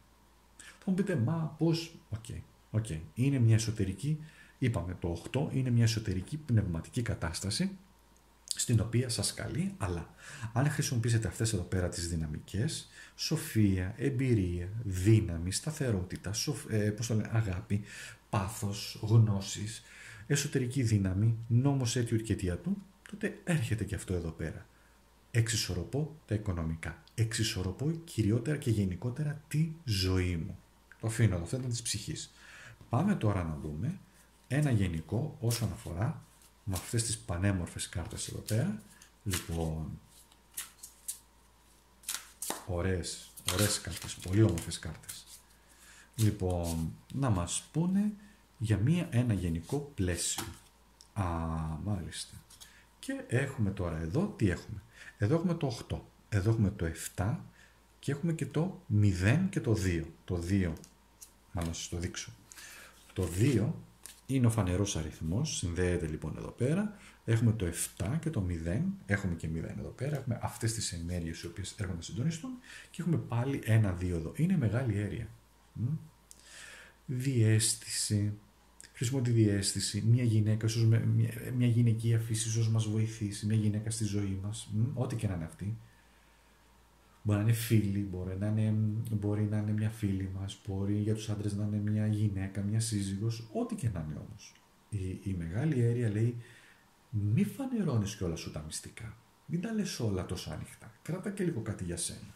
Θα μου πείτε, μα πώς, OK, okay, okay. είναι μια εσωτερική, είπαμε το 8, είναι μια εσωτερική πνευματική κατάσταση στην οποία σας καλεί, αλλά αν χρησιμοποιήσετε αυτές εδώ πέρα τις δυναμικές, σοφία, εμπειρία, δύναμη, σταθερότητα, σοφ, ε, πώς το λένε, αγάπη, πάθος, γνώσεις, εσωτερική δύναμη, νόμος αιτίου και αιτιατού, τότε έρχεται και αυτό εδώ πέρα. Εξισορροπώ τα οικονομικά. Εξισορροπώ κυριότερα και γενικότερα τη ζωή μου. Το αφήνω εδώ, αυτό ήταν της ψυχής. Πάμε τώρα να δούμε ένα γενικό όσον αφορά με αυτές τις πανέμορφες κάρτες εδώ πέρα. Λοιπόν, ωραίες, ωραίες κάρτες, πολύ όμορφες κάρτες. Λοιπόν, να μας πούνε για μία, ένα γενικό πλαίσιο. Α, μάλιστα. Και έχουμε τώρα εδώ, τι έχουμε; Εδώ έχουμε το 8, εδώ έχουμε το 7 και έχουμε και το 0 και το 2. Το 2, μάλλον σας το δείξω. Το 2 είναι ο φανερός αριθμός, συνδέεται λοιπόν εδώ πέρα. Έχουμε το 7 και το 0, έχουμε και 0 εδώ πέρα, έχουμε αυτές τις ενέργειες οι οποίες έρχονται να συντονιστούν. Και έχουμε πάλι ένα 2 εδώ. Είναι μεγάλη αίρια. Διέστηση, χρησιμοποιώ τη διέστηση, μια γυναίκα, μια, μια γυναικεία φύση ίσως μας βοηθήσει, μια γυναίκα στη ζωή μας, ό,τι και να είναι αυτή. Μπορεί να είναι φίλη, μπορεί να είναι, μπορεί να είναι μια φίλη μας, μπορεί για τους άντρες να είναι μια γυναίκα, μια σύζυγος, ό,τι και να είναι όμως. Η, η μεγάλη αίρια λέει μη φανερώνεις κιόλας σου τα μυστικά. Μην τα λες όλα τόσο ανοιχτά. Κράτα και λίγο κάτι για σένα.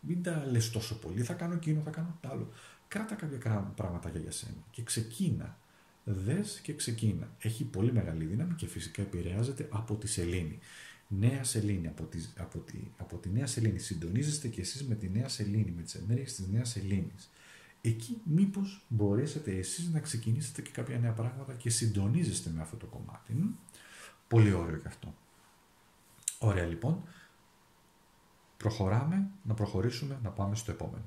Μην τα λες τόσο πολύ. Θα κάνω εκείνο, θα κάνω το άλλο. Κράτα κάποια πράγματα για σένα. Και ξεκίνα. Δες και ξεκίνα. Έχει πολύ μεγάλη δύναμη και φυσικά επηρεάζεται από τη σελήνη νέα σελήνη, από τη, από, τη, από τη νέα σελήνη. Συντονίζεστε κι εσείς με τη νέα σελήνη, με τις ενέργειες της νέας σελήνης. Εκεί μήπως μπορέσετε εσείς να ξεκινήσετε και κάποια νέα πράγματα και συντονίζεστε με αυτό το κομμάτι. Πολύ ωραίο και αυτό. Ωραία λοιπόν. Προχωράμε, να προχωρήσουμε, να πάμε στο επόμενο.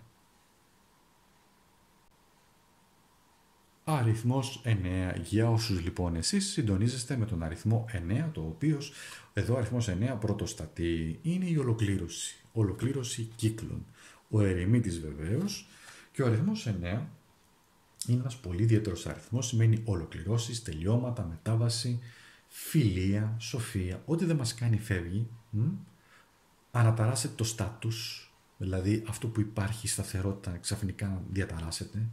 Αριθμός 9. Για όσους λοιπόν εσείς συντονίζεστε με τον αριθμό 9, το οποίος εδώ αριθμός 9 πρωτοστατεί είναι η ολοκλήρωση. Ολοκλήρωση κύκλων. Ο ερημίτης βεβαίως και ο αριθμός 9 είναι ένας πολύ ιδιαίτερος αριθμός, σημαίνει ολοκληρώσεις, τελειώματα, μετάβαση, φιλία, σοφία, ό,τι δεν μας κάνει φεύγει, μ; αναταράσσεται το στάτους, δηλαδή αυτό που υπάρχει σταθερότητα ξαφνικά διαταράσσεται,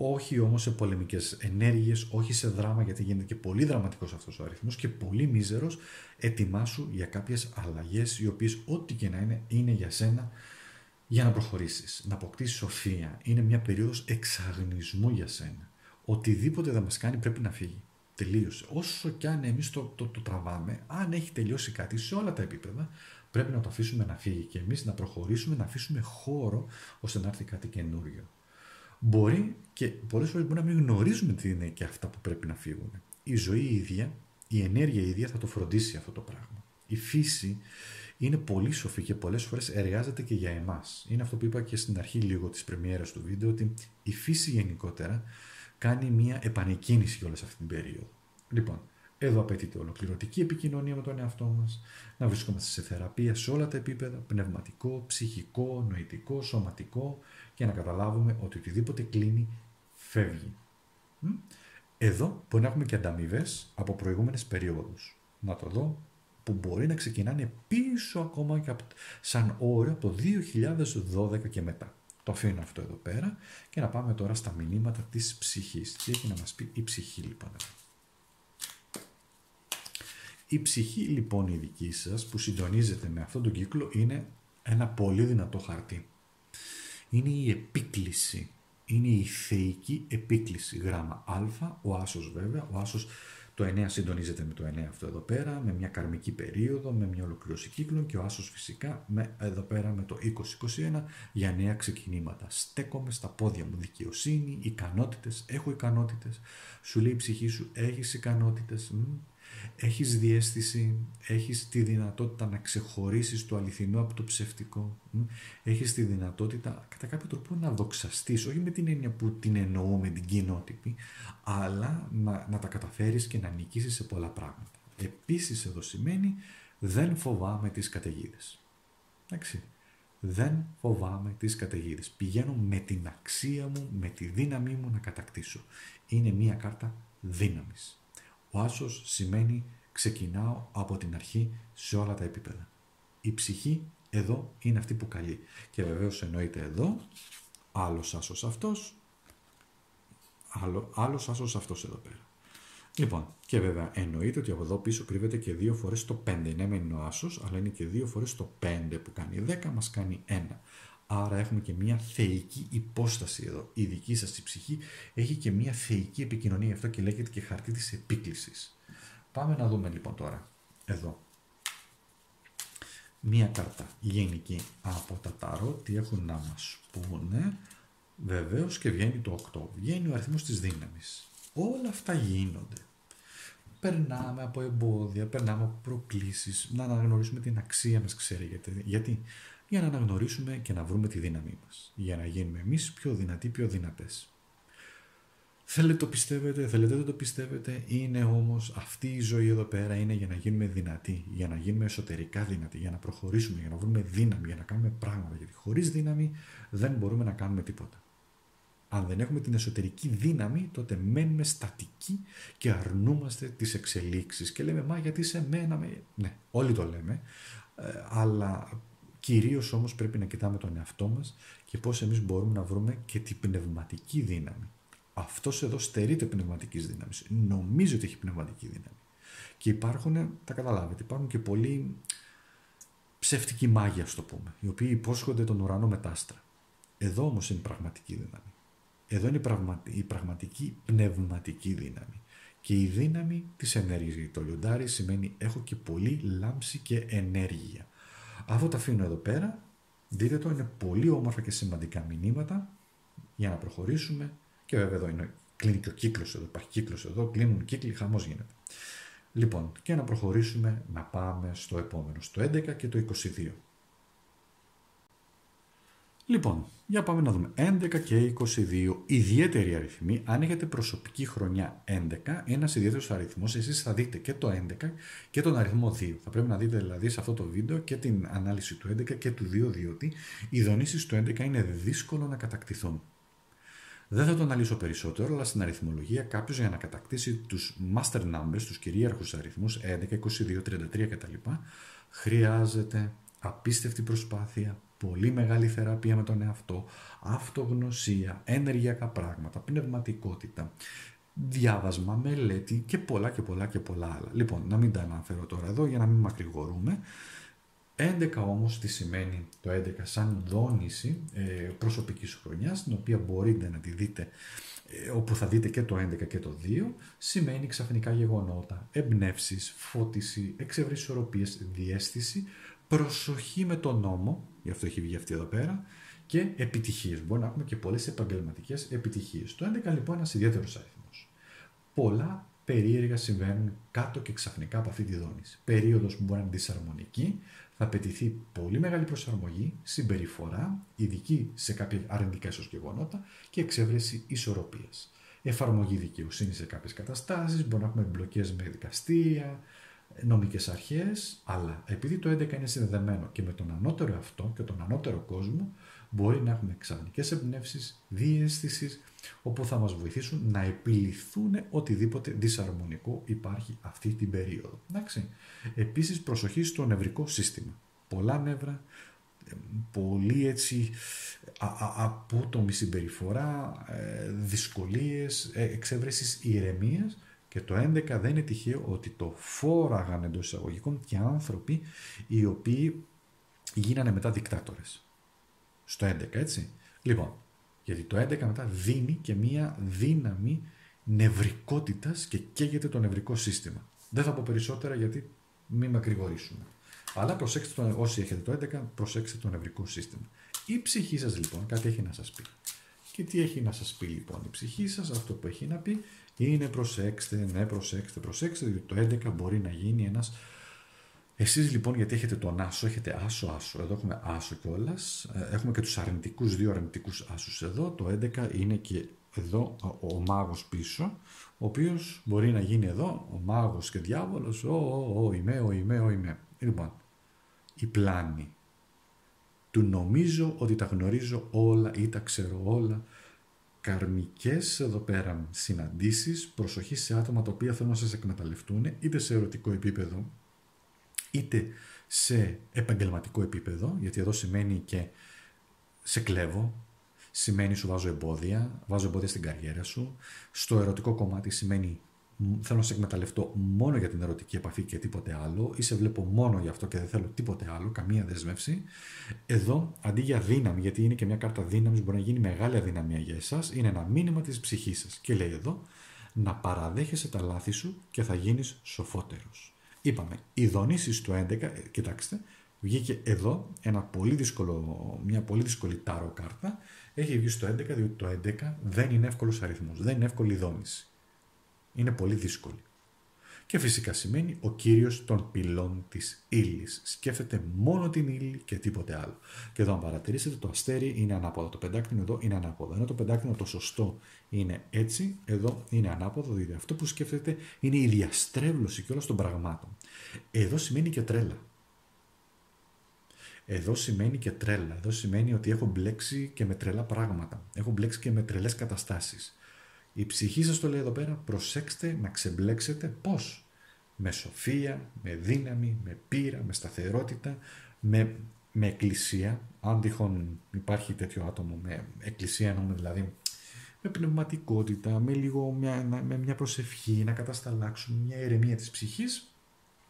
όχι όμως σε πολεμικές ενέργειες, όχι σε δράμα γιατί γίνεται και πολύ δραματικός αυτός ο αριθμός και πολύ μίζερος, ετοιμάσου για κάποιες αλλαγές οι οποίες ό,τι και να είναι, είναι για σένα για να προχωρήσεις, να αποκτήσεις σοφία. Είναι μια περίοδος εξαγνισμού για σένα. Οτιδήποτε δεν μας κάνει πρέπει να φύγει. Τελείωσε. Όσο κι αν εμείς το, το, το τραβάμε, αν έχει τελειώσει κάτι σε όλα τα επίπεδα, πρέπει να το αφήσουμε να φύγει και εμείς να προχωρήσουμε, να αφήσουμε χώρο ώστε να έρθει κάτι καινούριο μπορεί και πολλές φορές μπορεί να μην γνωρίζουμε τι είναι και αυτά που πρέπει να φύγουν. Η ζωή η ίδια, η ενέργεια η ίδια θα το φροντίσει αυτό το πράγμα. Η φύση είναι πολύ σοφή και πολλές φορές εργάζεται και για εμάς. Είναι αυτό που είπα και στην αρχή λίγο της πρεμιέρας του βίντεο, ότι η φύση γενικότερα κάνει μια επανεκκίνηση για όλη αυτή την περίοδο. Λοιπόν, εδώ απαιτείται ολοκληρωτική επικοινωνία με τον εαυτό μας, να βρισκόμαστε σε θεραπεία σε όλα τα επίπεδα, πνευματικό, ψυχικό, νοητικό, σωματικό, και να καταλάβουμε ότι οτιδήποτε κλείνει φεύγει. Εδώ μπορεί να έχουμε και ανταμοιβές από προηγούμενες περίοδους. Να το δω που μπορεί να ξεκινάνε πίσω ακόμα και σαν όριο από το 2012 και μετά. Το αφήνω αυτό εδώ πέρα και να πάμε τώρα στα μηνύματα της ψυχής. Τι έχει να μας πει η ψυχή λοιπόν Η ψυχή λοιπόν η δική σας που συντονίζεται με αυτόν τον κύκλο είναι ένα πολύ δυνατό χαρτί. Είναι η επίκληση. Είναι η θεϊκή επίκληση. Γράμμα α, ο άσος βέβαια, ο άσος το 9 συντονίζεται με το 9 αυτό εδώ πέρα, με μια καρμική περίοδο, με μια ολοκλήρωση κύκλων και ο άσος φυσικά με, εδώ πέρα με το 2021 για νέα ξεκινήματα. Στέκομαι στα πόδια μου, δικαιοσύνη, ικανότητες, έχω ικανότητες, σου λέει η ψυχή σου έχεις ικανότητες, έχεις διέστηση, έχεις τη δυνατότητα να ξεχωρίσεις το αληθινό από το ψευτικό, έχεις τη δυνατότητα κατά κάποιο τρόπο να δοξαστείς, όχι με την έννοια που την εννοούμε την κοινότυπη, αλλά να, να τα καταφέρεις και να νικήσεις σε πολλά πράγματα. Επίσης εδώ σημαίνει δεν φοβάμαι τις καταιγίδες. Εντάξει. Δεν φοβάμαι τις καταιγίδες. Πηγαίνω με την αξία μου, με τη δύναμή μου να κατακτήσω. Είναι μία κάρτα δύναμης. Ο άσος σημαίνει ξεκινάω από την αρχή σε όλα τα επίπεδα. Η ψυχή εδώ είναι αυτή που καλεί. Και βεβαίως εννοείται εδώ, άλλος άσος αυτός, άλλο, άλλος άσος αυτός εδώ πέρα. Λοιπόν, και βέβαια εννοείται ότι από εδώ πίσω κρύβεται και δύο φορές το 5. Ναι, είναι ο άσος, αλλά είναι και δύο φορές το 5 που κάνει 10 μας κάνει 1. Άρα έχουμε και μια θεϊκή υπόσταση εδώ. Η δική σας η ψυχή έχει και μια θεϊκή επικοινωνία. Αυτό και λέγεται και χαρτί της επίκλησης. Πάμε να δούμε λοιπόν τώρα. Εδώ. Μία κάρτα γενική από τα ταρό. Τι έχουν να μας πούνε. Βεβαίως και βγαίνει το 8. Βγαίνει ο αριθμός της δύναμης. Όλα αυτά γίνονται. Περνάμε από εμπόδια, περνάμε από προκλήσεις, να αναγνωρίσουμε την αξία μας, ξέρετε. Γιατί για να αναγνωρίσουμε και να βρούμε τη δύναμή μας. Για να γίνουμε εμείς πιο δυνατοί, πιο δυνατές. Θέλετε το πιστεύετε, θέλετε δεν το πιστεύετε, είναι όμως αυτή η ζωή εδώ πέρα είναι για να γίνουμε δυνατοί, για να γίνουμε εσωτερικά δυνατοί, για να προχωρήσουμε, για να βρούμε δύναμη, για να κάνουμε πράγματα. Γιατί χωρίς δύναμη δεν μπορούμε να κάνουμε τίποτα. Αν δεν έχουμε την εσωτερική δύναμη, τότε μένουμε στατικοί και αρνούμαστε τις εξελίξεις. Και λέμε, μα γιατί σε μένα, με... ναι, όλοι το λέμε, ε, αλλά Κυρίως όμως πρέπει να κοιτάμε τον εαυτό μας και πώς εμείς μπορούμε να βρούμε και την πνευματική δύναμη. Αυτός εδώ στερείται πνευματικής δύναμης. Νομίζει ότι έχει πνευματική δύναμη. Και υπάρχουν, τα καταλάβετε, υπάρχουν και πολλοί ψεύτικοι μάγοι, ας το πούμε, οι οποίοι υπόσχονται τον ουρανό με άστρα. Εδώ όμως είναι η πραγματική δύναμη. Εδώ είναι η, πραγματική πνευματική δύναμη. Και η δύναμη της ενέργειας. Το λιοντάρι σημαίνει έχω και πολύ λάμψη και ενέργεια. Αυτό το αφήνω εδώ πέρα. Δείτε το, είναι πολύ όμορφα και σημαντικά μηνύματα για να προχωρήσουμε. Και βέβαια εδώ είναι, κλείνει και ο κύκλος εδώ, υπάρχει κύκλος εδώ, κλείνουν κύκλοι, χαμός γίνεται. Λοιπόν, και να προχωρήσουμε να πάμε στο επόμενο, στο 11 και το 22. Λοιπόν, για πάμε να δούμε. 11 και 22, ιδιαίτεροι αριθμοί. Αν έχετε προσωπική χρονιά 11, ένας ιδιαίτερος αριθμός, εσείς θα δείτε και το 11 και τον αριθμό 2. Θα πρέπει να δείτε δηλαδή σε αυτό το βίντεο και την ανάλυση του 11 και του 2, διότι οι δονήσεις του 11 είναι δύσκολο να κατακτηθούν. Δεν θα το αναλύσω περισσότερο, αλλά στην αριθμολογία κάποιος για να κατακτήσει τους master numbers, τους κυρίαρχους αριθμούς 11, 22, 33 κτλ., χρειάζεται απίστευτη προσπάθεια, πολύ μεγάλη θεραπεία με τον εαυτό, αυτογνωσία, ενεργειακά πράγματα, πνευματικότητα, διάβασμα, μελέτη και πολλά και πολλά και πολλά άλλα. Λοιπόν, να μην τα αναφέρω τώρα εδώ για να μην μακρηγορούμε. 11 όμως τι σημαίνει το 11 σαν δόνηση ε, προσωπικής χρονιάς, την οποία μπορείτε να τη δείτε ε, όπου θα δείτε και το 11 και το 2, σημαίνει ξαφνικά γεγονότα, εμπνεύσεις, φώτιση, εξευρυσορροπίες, διέστηση, προσοχή με τον νόμο, γι' αυτό έχει βγει αυτή εδώ πέρα, και επιτυχίες. Μπορεί να έχουμε και πολλές επαγγελματικές επιτυχίες. Το 11 λοιπόν είναι ένας ιδιαίτερος αριθμός. Πολλά περίεργα συμβαίνουν κάτω και ξαφνικά από αυτή τη δόνηση. Περίοδος που μπορεί να είναι δυσαρμονική, θα απαιτηθεί πολύ μεγάλη προσαρμογή, συμπεριφορά, ειδική σε κάποια αρνητικά ίσω γεγονότα και εξέβρεση ισορροπίας. Εφαρμογή δικαιοσύνης σε κάποιες καταστάσεις, μπορεί να έχουμε εμπλοκέ με δικαστήρια, νομικές αρχές, αλλά επειδή το 11 είναι συνδεδεμένο και με τον ανώτερο αυτό και τον ανώτερο κόσμο, μπορεί να έχουμε ξαφνικές εμπνεύσεις, διαίσθησης, όπου θα μας βοηθήσουν να επιληθούν οτιδήποτε δυσαρμονικό υπάρχει αυτή την περίοδο. Εντάξει. Επίσης προσοχή στο νευρικό σύστημα. Πολλά νεύρα, πολύ έτσι απότομη συμπεριφορά, ε, δυσκολίες, ε, εξέβρεσης ηρεμίας και το 11 δεν είναι τυχαίο ότι το φόραγαν εντός εισαγωγικών και άνθρωποι οι οποίοι γίνανε μετά δικτάτορες. Στο 11 έτσι. Λοιπόν, γιατί το 11 μετά δίνει και μία δύναμη νευρικότητας και καίγεται το νευρικό σύστημα. Δεν θα πω περισσότερα γιατί μην με ακρηγορήσουμε. Αλλά προσέξτε το, όσοι έχετε το 11, προσέξτε το νευρικό σύστημα. Η ψυχή σας λοιπόν κάτι έχει να σας πει. Και τι έχει να σας πει λοιπόν η ψυχή σας, αυτό που έχει να πει είναι προσέξτε, ναι προσέξτε, προσέξτε, διότι το 11 μπορεί να γίνει ένας εσείς λοιπόν γιατί έχετε τον άσο, έχετε άσο άσο, εδώ έχουμε άσο κιόλας. Ε, έχουμε και τους αρνητικούς, δύο αρνητικούς άσους εδώ, το 11 είναι και εδώ ο μάγος πίσω, ο οποίος μπορεί να γίνει εδώ, ο μάγος και διάβολος, ο, ο, ο, είμαι, ο, είμαι, ο, είμαι. Λοιπόν, η πλάνη. Του νομίζω ότι τα γνωρίζω όλα ή τα ξέρω όλα, καρμικές εδώ πέρα συναντήσεις, προσοχή σε άτομα τα οποία θέλουν να σας εκμεταλλευτούν, είτε σε ερωτικό επίπεδο, είτε σε επαγγελματικό επίπεδο, γιατί εδώ σημαίνει και σε κλέβω, σημαίνει σου βάζω εμπόδια, βάζω εμπόδια στην καριέρα σου. Στο ερωτικό κομμάτι σημαίνει θέλω να σε εκμεταλλευτώ μόνο για την ερωτική επαφή και τίποτε άλλο, ή σε βλέπω μόνο για αυτό και δεν θέλω τίποτε άλλο, καμία δέσμευση. Εδώ, αντί για δύναμη, γιατί είναι και μια κάρτα δύναμης, μπορεί να γίνει μεγάλη αδυναμία για εσάς, είναι ένα μήνυμα της ψυχής σας. Και λέει εδώ, να παραδέχεσαι τα λάθη σου και θα γίνεις σοφότερος. Είπαμε, οι δονήσει του 11, ε, κοιτάξτε, βγήκε εδώ ένα πολύ δύσκολο, μια πολύ δύσκολη τάρο κάρτα. Έχει βγει στο 11, διότι το 11 δεν είναι εύκολος αριθμός, δεν είναι εύκολη δόνηση. Είναι πολύ δύσκολη. Και φυσικά σημαίνει ο κύριος των πυλών της ύλης. Σκέφτεται μόνο την ύλη και τίποτε άλλο. Και εδώ αν παρατηρήσετε το αστέρι είναι ανάποδο. Το πεντάκρινο εδώ είναι ανάποδο. Ενώ το πεντάκρινο το σωστό είναι έτσι, εδώ είναι ανάποδο. Δηλαδή αυτό που σκέφτεται είναι η διαστρέβλωση και όλα των πραγμάτων. Εδώ σημαίνει και τρέλα. Εδώ σημαίνει και τρέλα. Εδώ σημαίνει ότι έχω μπλέξει και με τρελά πράγματα. Έχω μπλέξει και με τρελές καταστάσεις. Η ψυχή σας το λέει εδώ πέρα, προσέξτε να ξεμπλέξετε πώς. Με σοφία, με δύναμη, με πείρα, με σταθερότητα, με, με εκκλησία. Αν τυχόν υπάρχει τέτοιο άτομο με εκκλησία, εννοούμε δηλαδή με πνευματικότητα, με λίγο μια, με μια προσευχή, να κατασταλάξουμε μια ηρεμία της ψυχής,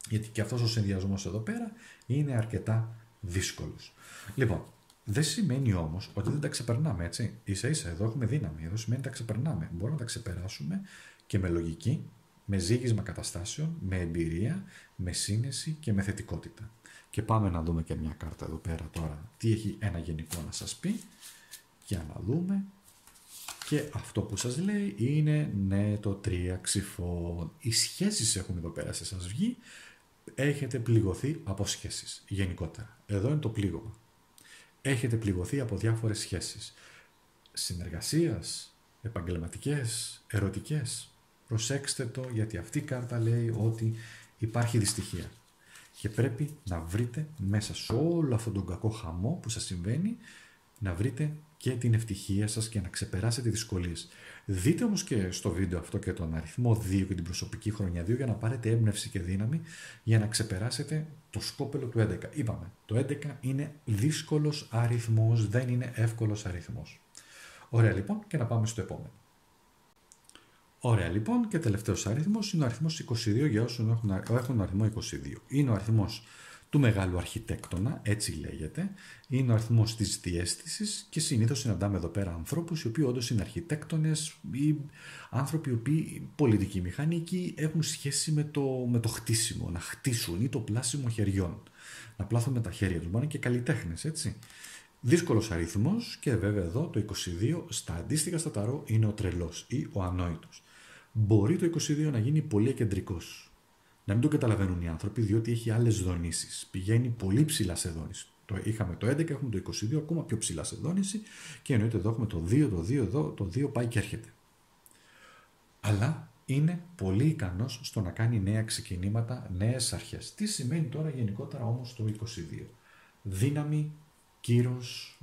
γιατί και αυτός ο συνδυασμός εδώ πέρα είναι αρκετά δύσκολος. Λοιπόν, δεν σημαίνει όμως ότι δεν τα ξεπερνάμε, έτσι. σα ίσα εδώ έχουμε δύναμη. Εδώ σημαίνει ότι τα ξεπερνάμε. Μπορούμε να τα ξεπεράσουμε και με λογική, με ζήγισμα καταστάσεων, με εμπειρία, με σύνεση και με θετικότητα. Και πάμε να δούμε και μια κάρτα εδώ πέρα τώρα τι έχει ένα γενικό να σας πει για να δούμε και αυτό που σας λέει είναι ναι το τρία ξυφών. Οι σχέσεις έχουν εδώ πέρα σε σας βγει, έχετε πληγωθεί από σχέσεις γενικότερα. Εδώ είναι το πλήγωμα έχετε πληγωθεί από διάφορες σχέσεις. Συνεργασίας, επαγγελματικές, ερωτικές. Προσέξτε το γιατί αυτή η κάρτα λέει ότι υπάρχει δυστυχία. Και πρέπει να βρείτε μέσα σε όλο αυτόν τον κακό χαμό που σας συμβαίνει, να βρείτε και την ευτυχία σας και να ξεπεράσετε δυσκολίες. Δείτε όμως και στο βίντεο αυτό και τον αριθμό 2 και την προσωπική χρονιά 2 για να πάρετε έμπνευση και δύναμη για να ξεπεράσετε το σκόπελο του 11. Είπαμε, το 11 είναι δύσκολος αριθμός, δεν είναι εύκολος αριθμός. Ωραία λοιπόν και να πάμε στο επόμενο. Ωραία λοιπόν και τελευταίος αριθμός είναι ο αριθμός 22 για όσους έχουν, έχουν αριθμό 22. Είναι ο αριθμός του μεγάλου αρχιτέκτονα, έτσι λέγεται, είναι ο αριθμός της διέστησης και συνήθως συναντάμε εδώ πέρα ανθρώπους οι οποίοι όντως είναι αρχιτέκτονες ή άνθρωποι οι οποίοι πολιτικοί μηχανικοί έχουν σχέση με το, με το χτίσιμο, να χτίσουν ή το πλάσιμο χεριών. Να πλάθουν με τα χέρια τους. Μπορεί και καλλιτέχνες, έτσι. Δύσκολος αριθμός και βέβαια εδώ το 22 στα αντίστοιχα στα ταρό είναι ο τρελός ή ο ανόητος. Μπορεί το 22 να γίνει πολύ κεντρικό να μην το καταλαβαίνουν οι άνθρωποι, διότι έχει άλλες δονήσεις. Πηγαίνει πολύ ψηλά σε δόνηση. Το, είχαμε το 11, έχουμε το 22, ακόμα πιο ψηλά σε δόνηση και εννοείται εδώ έχουμε το 2, το 2 εδώ, το 2 πάει και έρχεται. Αλλά είναι πολύ ικανός στο να κάνει νέα ξεκινήματα, νέες αρχές. Τι σημαίνει τώρα γενικότερα όμως το 22. Δύναμη, κύρος,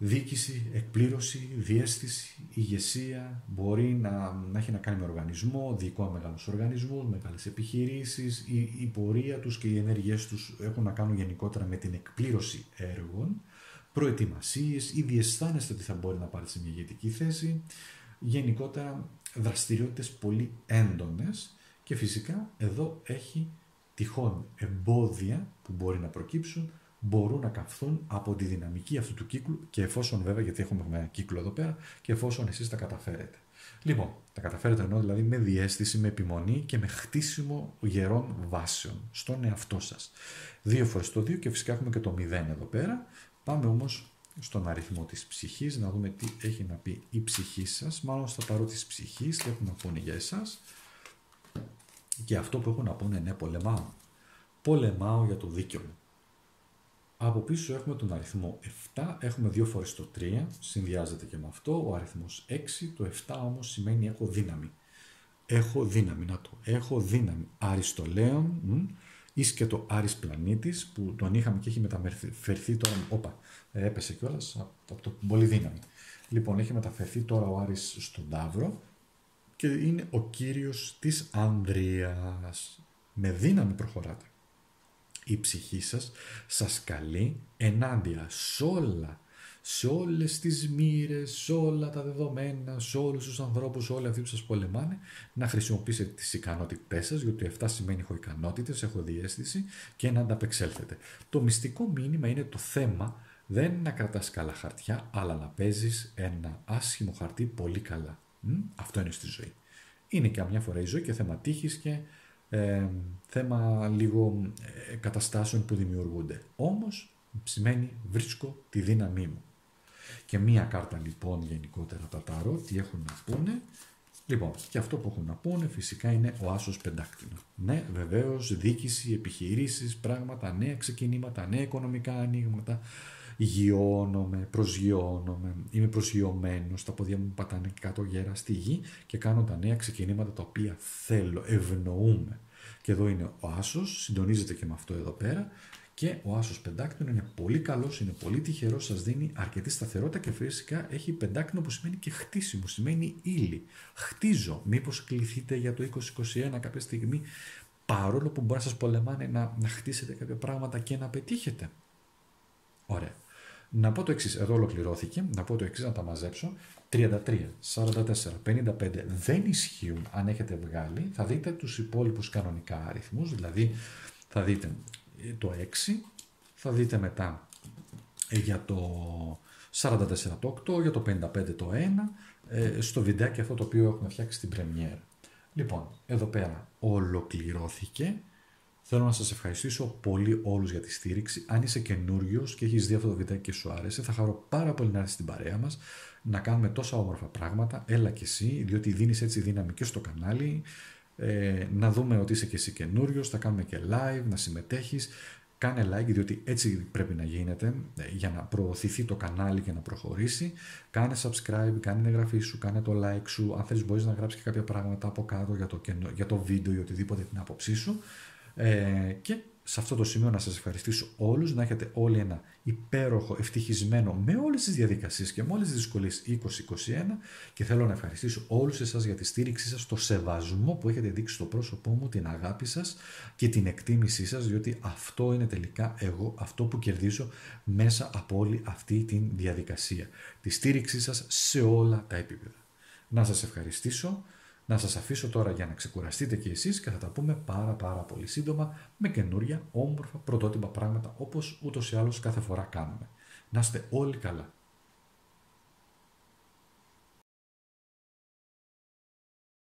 Δίκηση, εκπλήρωση, διέστηση, ηγεσία, μπορεί να, να έχει να κάνει με οργανισμό, δικό μεγάλους οργανισμούς, μεγάλες επιχειρήσεις, η, η πορεία τους και οι ενέργειές τους έχουν να κάνουν γενικότερα με την εκπλήρωση έργων, προετοιμασίες ή διαισθάνεστε ότι θα μπορεί να πάρει σε μια ηγετική θέση, γενικότερα δραστηριότητες πολύ έντονες και φυσικά εδώ έχει τυχόν εμπόδια που μπορεί να προκύψουν μπορούν να καυθούν από τη δυναμική αυτού του κύκλου και εφόσον βέβαια, γιατί έχουμε ένα κύκλο εδώ πέρα, και εφόσον εσείς τα καταφέρετε. Λοιπόν, τα καταφέρετε ενώ δηλαδή με διέστηση, με επιμονή και με χτίσιμο γερών βάσεων στον εαυτό σας. Δύο φορές το δύο και φυσικά έχουμε και το μηδέν εδώ πέρα. Πάμε όμως στον αριθμό της ψυχής, να δούμε τι έχει να πει η ψυχή σας, μάλλον στα ταρό της ψυχής, τι έχουν να πούνε για εσάς. Και αυτό που έχουν να πούνε, ναι, πολεμάω. Πολεμάω για το δίκαιο μου. Από πίσω έχουμε τον αριθμό 7, έχουμε δύο φορές το 3, συνδυάζεται και με αυτό, ο αριθμός 6, το 7 όμως σημαίνει έχω δύναμη. Έχω δύναμη, να το, έχω δύναμη. Αριστολέον, εις και το Άρης Πλανήτης, που τον είχαμε και έχει μεταφερθεί τώρα, όπα, έπεσε κιόλας από το πολύ δύναμη. Λοιπόν, έχει μεταφερθεί τώρα ο Άρης στον Ταύρο και είναι ο κύριος της Ανδρείας. Με δύναμη προχωράτε η ψυχή σας σας καλεί ενάντια σε όλα, σε όλες τις μοίρες, σε όλα τα δεδομένα, σε όλους τους ανθρώπους, όλοι αυτοί που σας πολεμάνε, να χρησιμοποιήσετε τις ικανότητές σας, γιατί 7 σημαίνει έχω ικανότητες, έχω διέστηση και να ανταπεξέλθετε. Το μυστικό μήνυμα είναι το θέμα δεν είναι να κρατάς καλά χαρτιά, αλλά να παίζεις ένα άσχημο χαρτί πολύ καλά. Αυτό είναι στη ζωή. Είναι και μια φορά η ζωή και θέμα τύχης και ε, θέμα λίγο ε, καταστάσεων που δημιουργούνται. Όμως σημαίνει βρίσκω τη δύναμή μου. Και μία κάρτα λοιπόν γενικότερα τα ταρό, τι έχουν να πούνε. Λοιπόν, και αυτό που έχουν να πούνε φυσικά είναι ο άσος πεντάκτηνο. Ναι, βεβαίως, δίκηση, επιχειρήσεις, πράγματα, νέα ξεκινήματα, νέα οικονομικά ανοίγματα, γιώνομαι, προσγειώνομαι, είμαι προσγειωμένος, τα πόδια μου πατάνε κάτω γέρα στη γη και κάνω τα νέα ξεκινήματα τα οποία θέλω, ευνοούμε. Και εδώ είναι ο Άσος, συντονίζεται και με αυτό εδώ πέρα και ο Άσος πεντάκτηνο είναι πολύ καλός, είναι πολύ τυχερός, σας δίνει αρκετή σταθερότητα και φυσικά έχει πεντάκτηνο που σημαίνει και χτίσιμο, σημαίνει ύλη. Χτίζω, μήπως κληθείτε για το 2021 κάποια στιγμή παρόλο που μπορεί να σας πολεμάνε να, να χτίσετε κάποια πράγματα και να πετύχετε. Ωραία. Να πω το εξής, εδώ ολοκληρώθηκε, να πω το εξής, να τα μαζέψω. 33, 44, 55 δεν ισχύουν αν έχετε βγάλει. Θα δείτε τους υπόλοιπους κανονικά αριθμούς, δηλαδή θα δείτε το 6, θα δείτε μετά για το 44 το 8, για το 55 το 1, ε, στο βιντεάκι αυτό το οποίο έχουμε φτιάξει στην πρεμιέρα. Λοιπόν, εδώ πέρα ολοκληρώθηκε Θέλω να σας ευχαριστήσω πολύ όλους για τη στήριξη. Αν είσαι καινούριος και έχεις δει αυτό το βίντεο και σου άρεσε, θα χαρώ πάρα πολύ να έρθεις στην παρέα μας, να κάνουμε τόσα όμορφα πράγματα. Έλα και εσύ, διότι δίνεις έτσι δύναμη και στο κανάλι. Ε, να δούμε ότι είσαι και εσύ καινούριος, θα κάνουμε και live, να συμμετέχεις. Κάνε like, διότι έτσι πρέπει να γίνεται ε, για να προωθηθεί το κανάλι και να προχωρήσει. Κάνε subscribe, κάνε εγγραφή σου, κάνε το like σου. Αν θέλεις μπορείς να γράψεις και κάποια πράγματα από κάτω για το, για το βίντεο ή οτιδήποτε την άποψή σου. Ε, και σε αυτό το σημείο να σας ευχαριστήσω όλους, να έχετε όλοι ένα υπέροχο, ευτυχισμένο με όλες τις διαδικασίες και με όλες τις δυσκολίες 2021 και θέλω να ευχαριστήσω όλους εσάς για τη στήριξή σας, το σεβασμό που έχετε δείξει στο πρόσωπό μου, την αγάπη σας και την εκτίμησή σας, διότι αυτό είναι τελικά εγώ, αυτό που κερδίζω μέσα από όλη αυτή τη διαδικασία. Τη στήριξή σας σε όλα τα επίπεδα. Να σας ευχαριστήσω. Να σας αφήσω τώρα για να ξεκουραστείτε και εσείς και θα τα πούμε πάρα πάρα πολύ σύντομα με καινούρια όμορφα πρωτότυπα πράγματα όπως ούτως ή άλλως κάθε φορά κάνουμε. Να είστε όλοι καλά.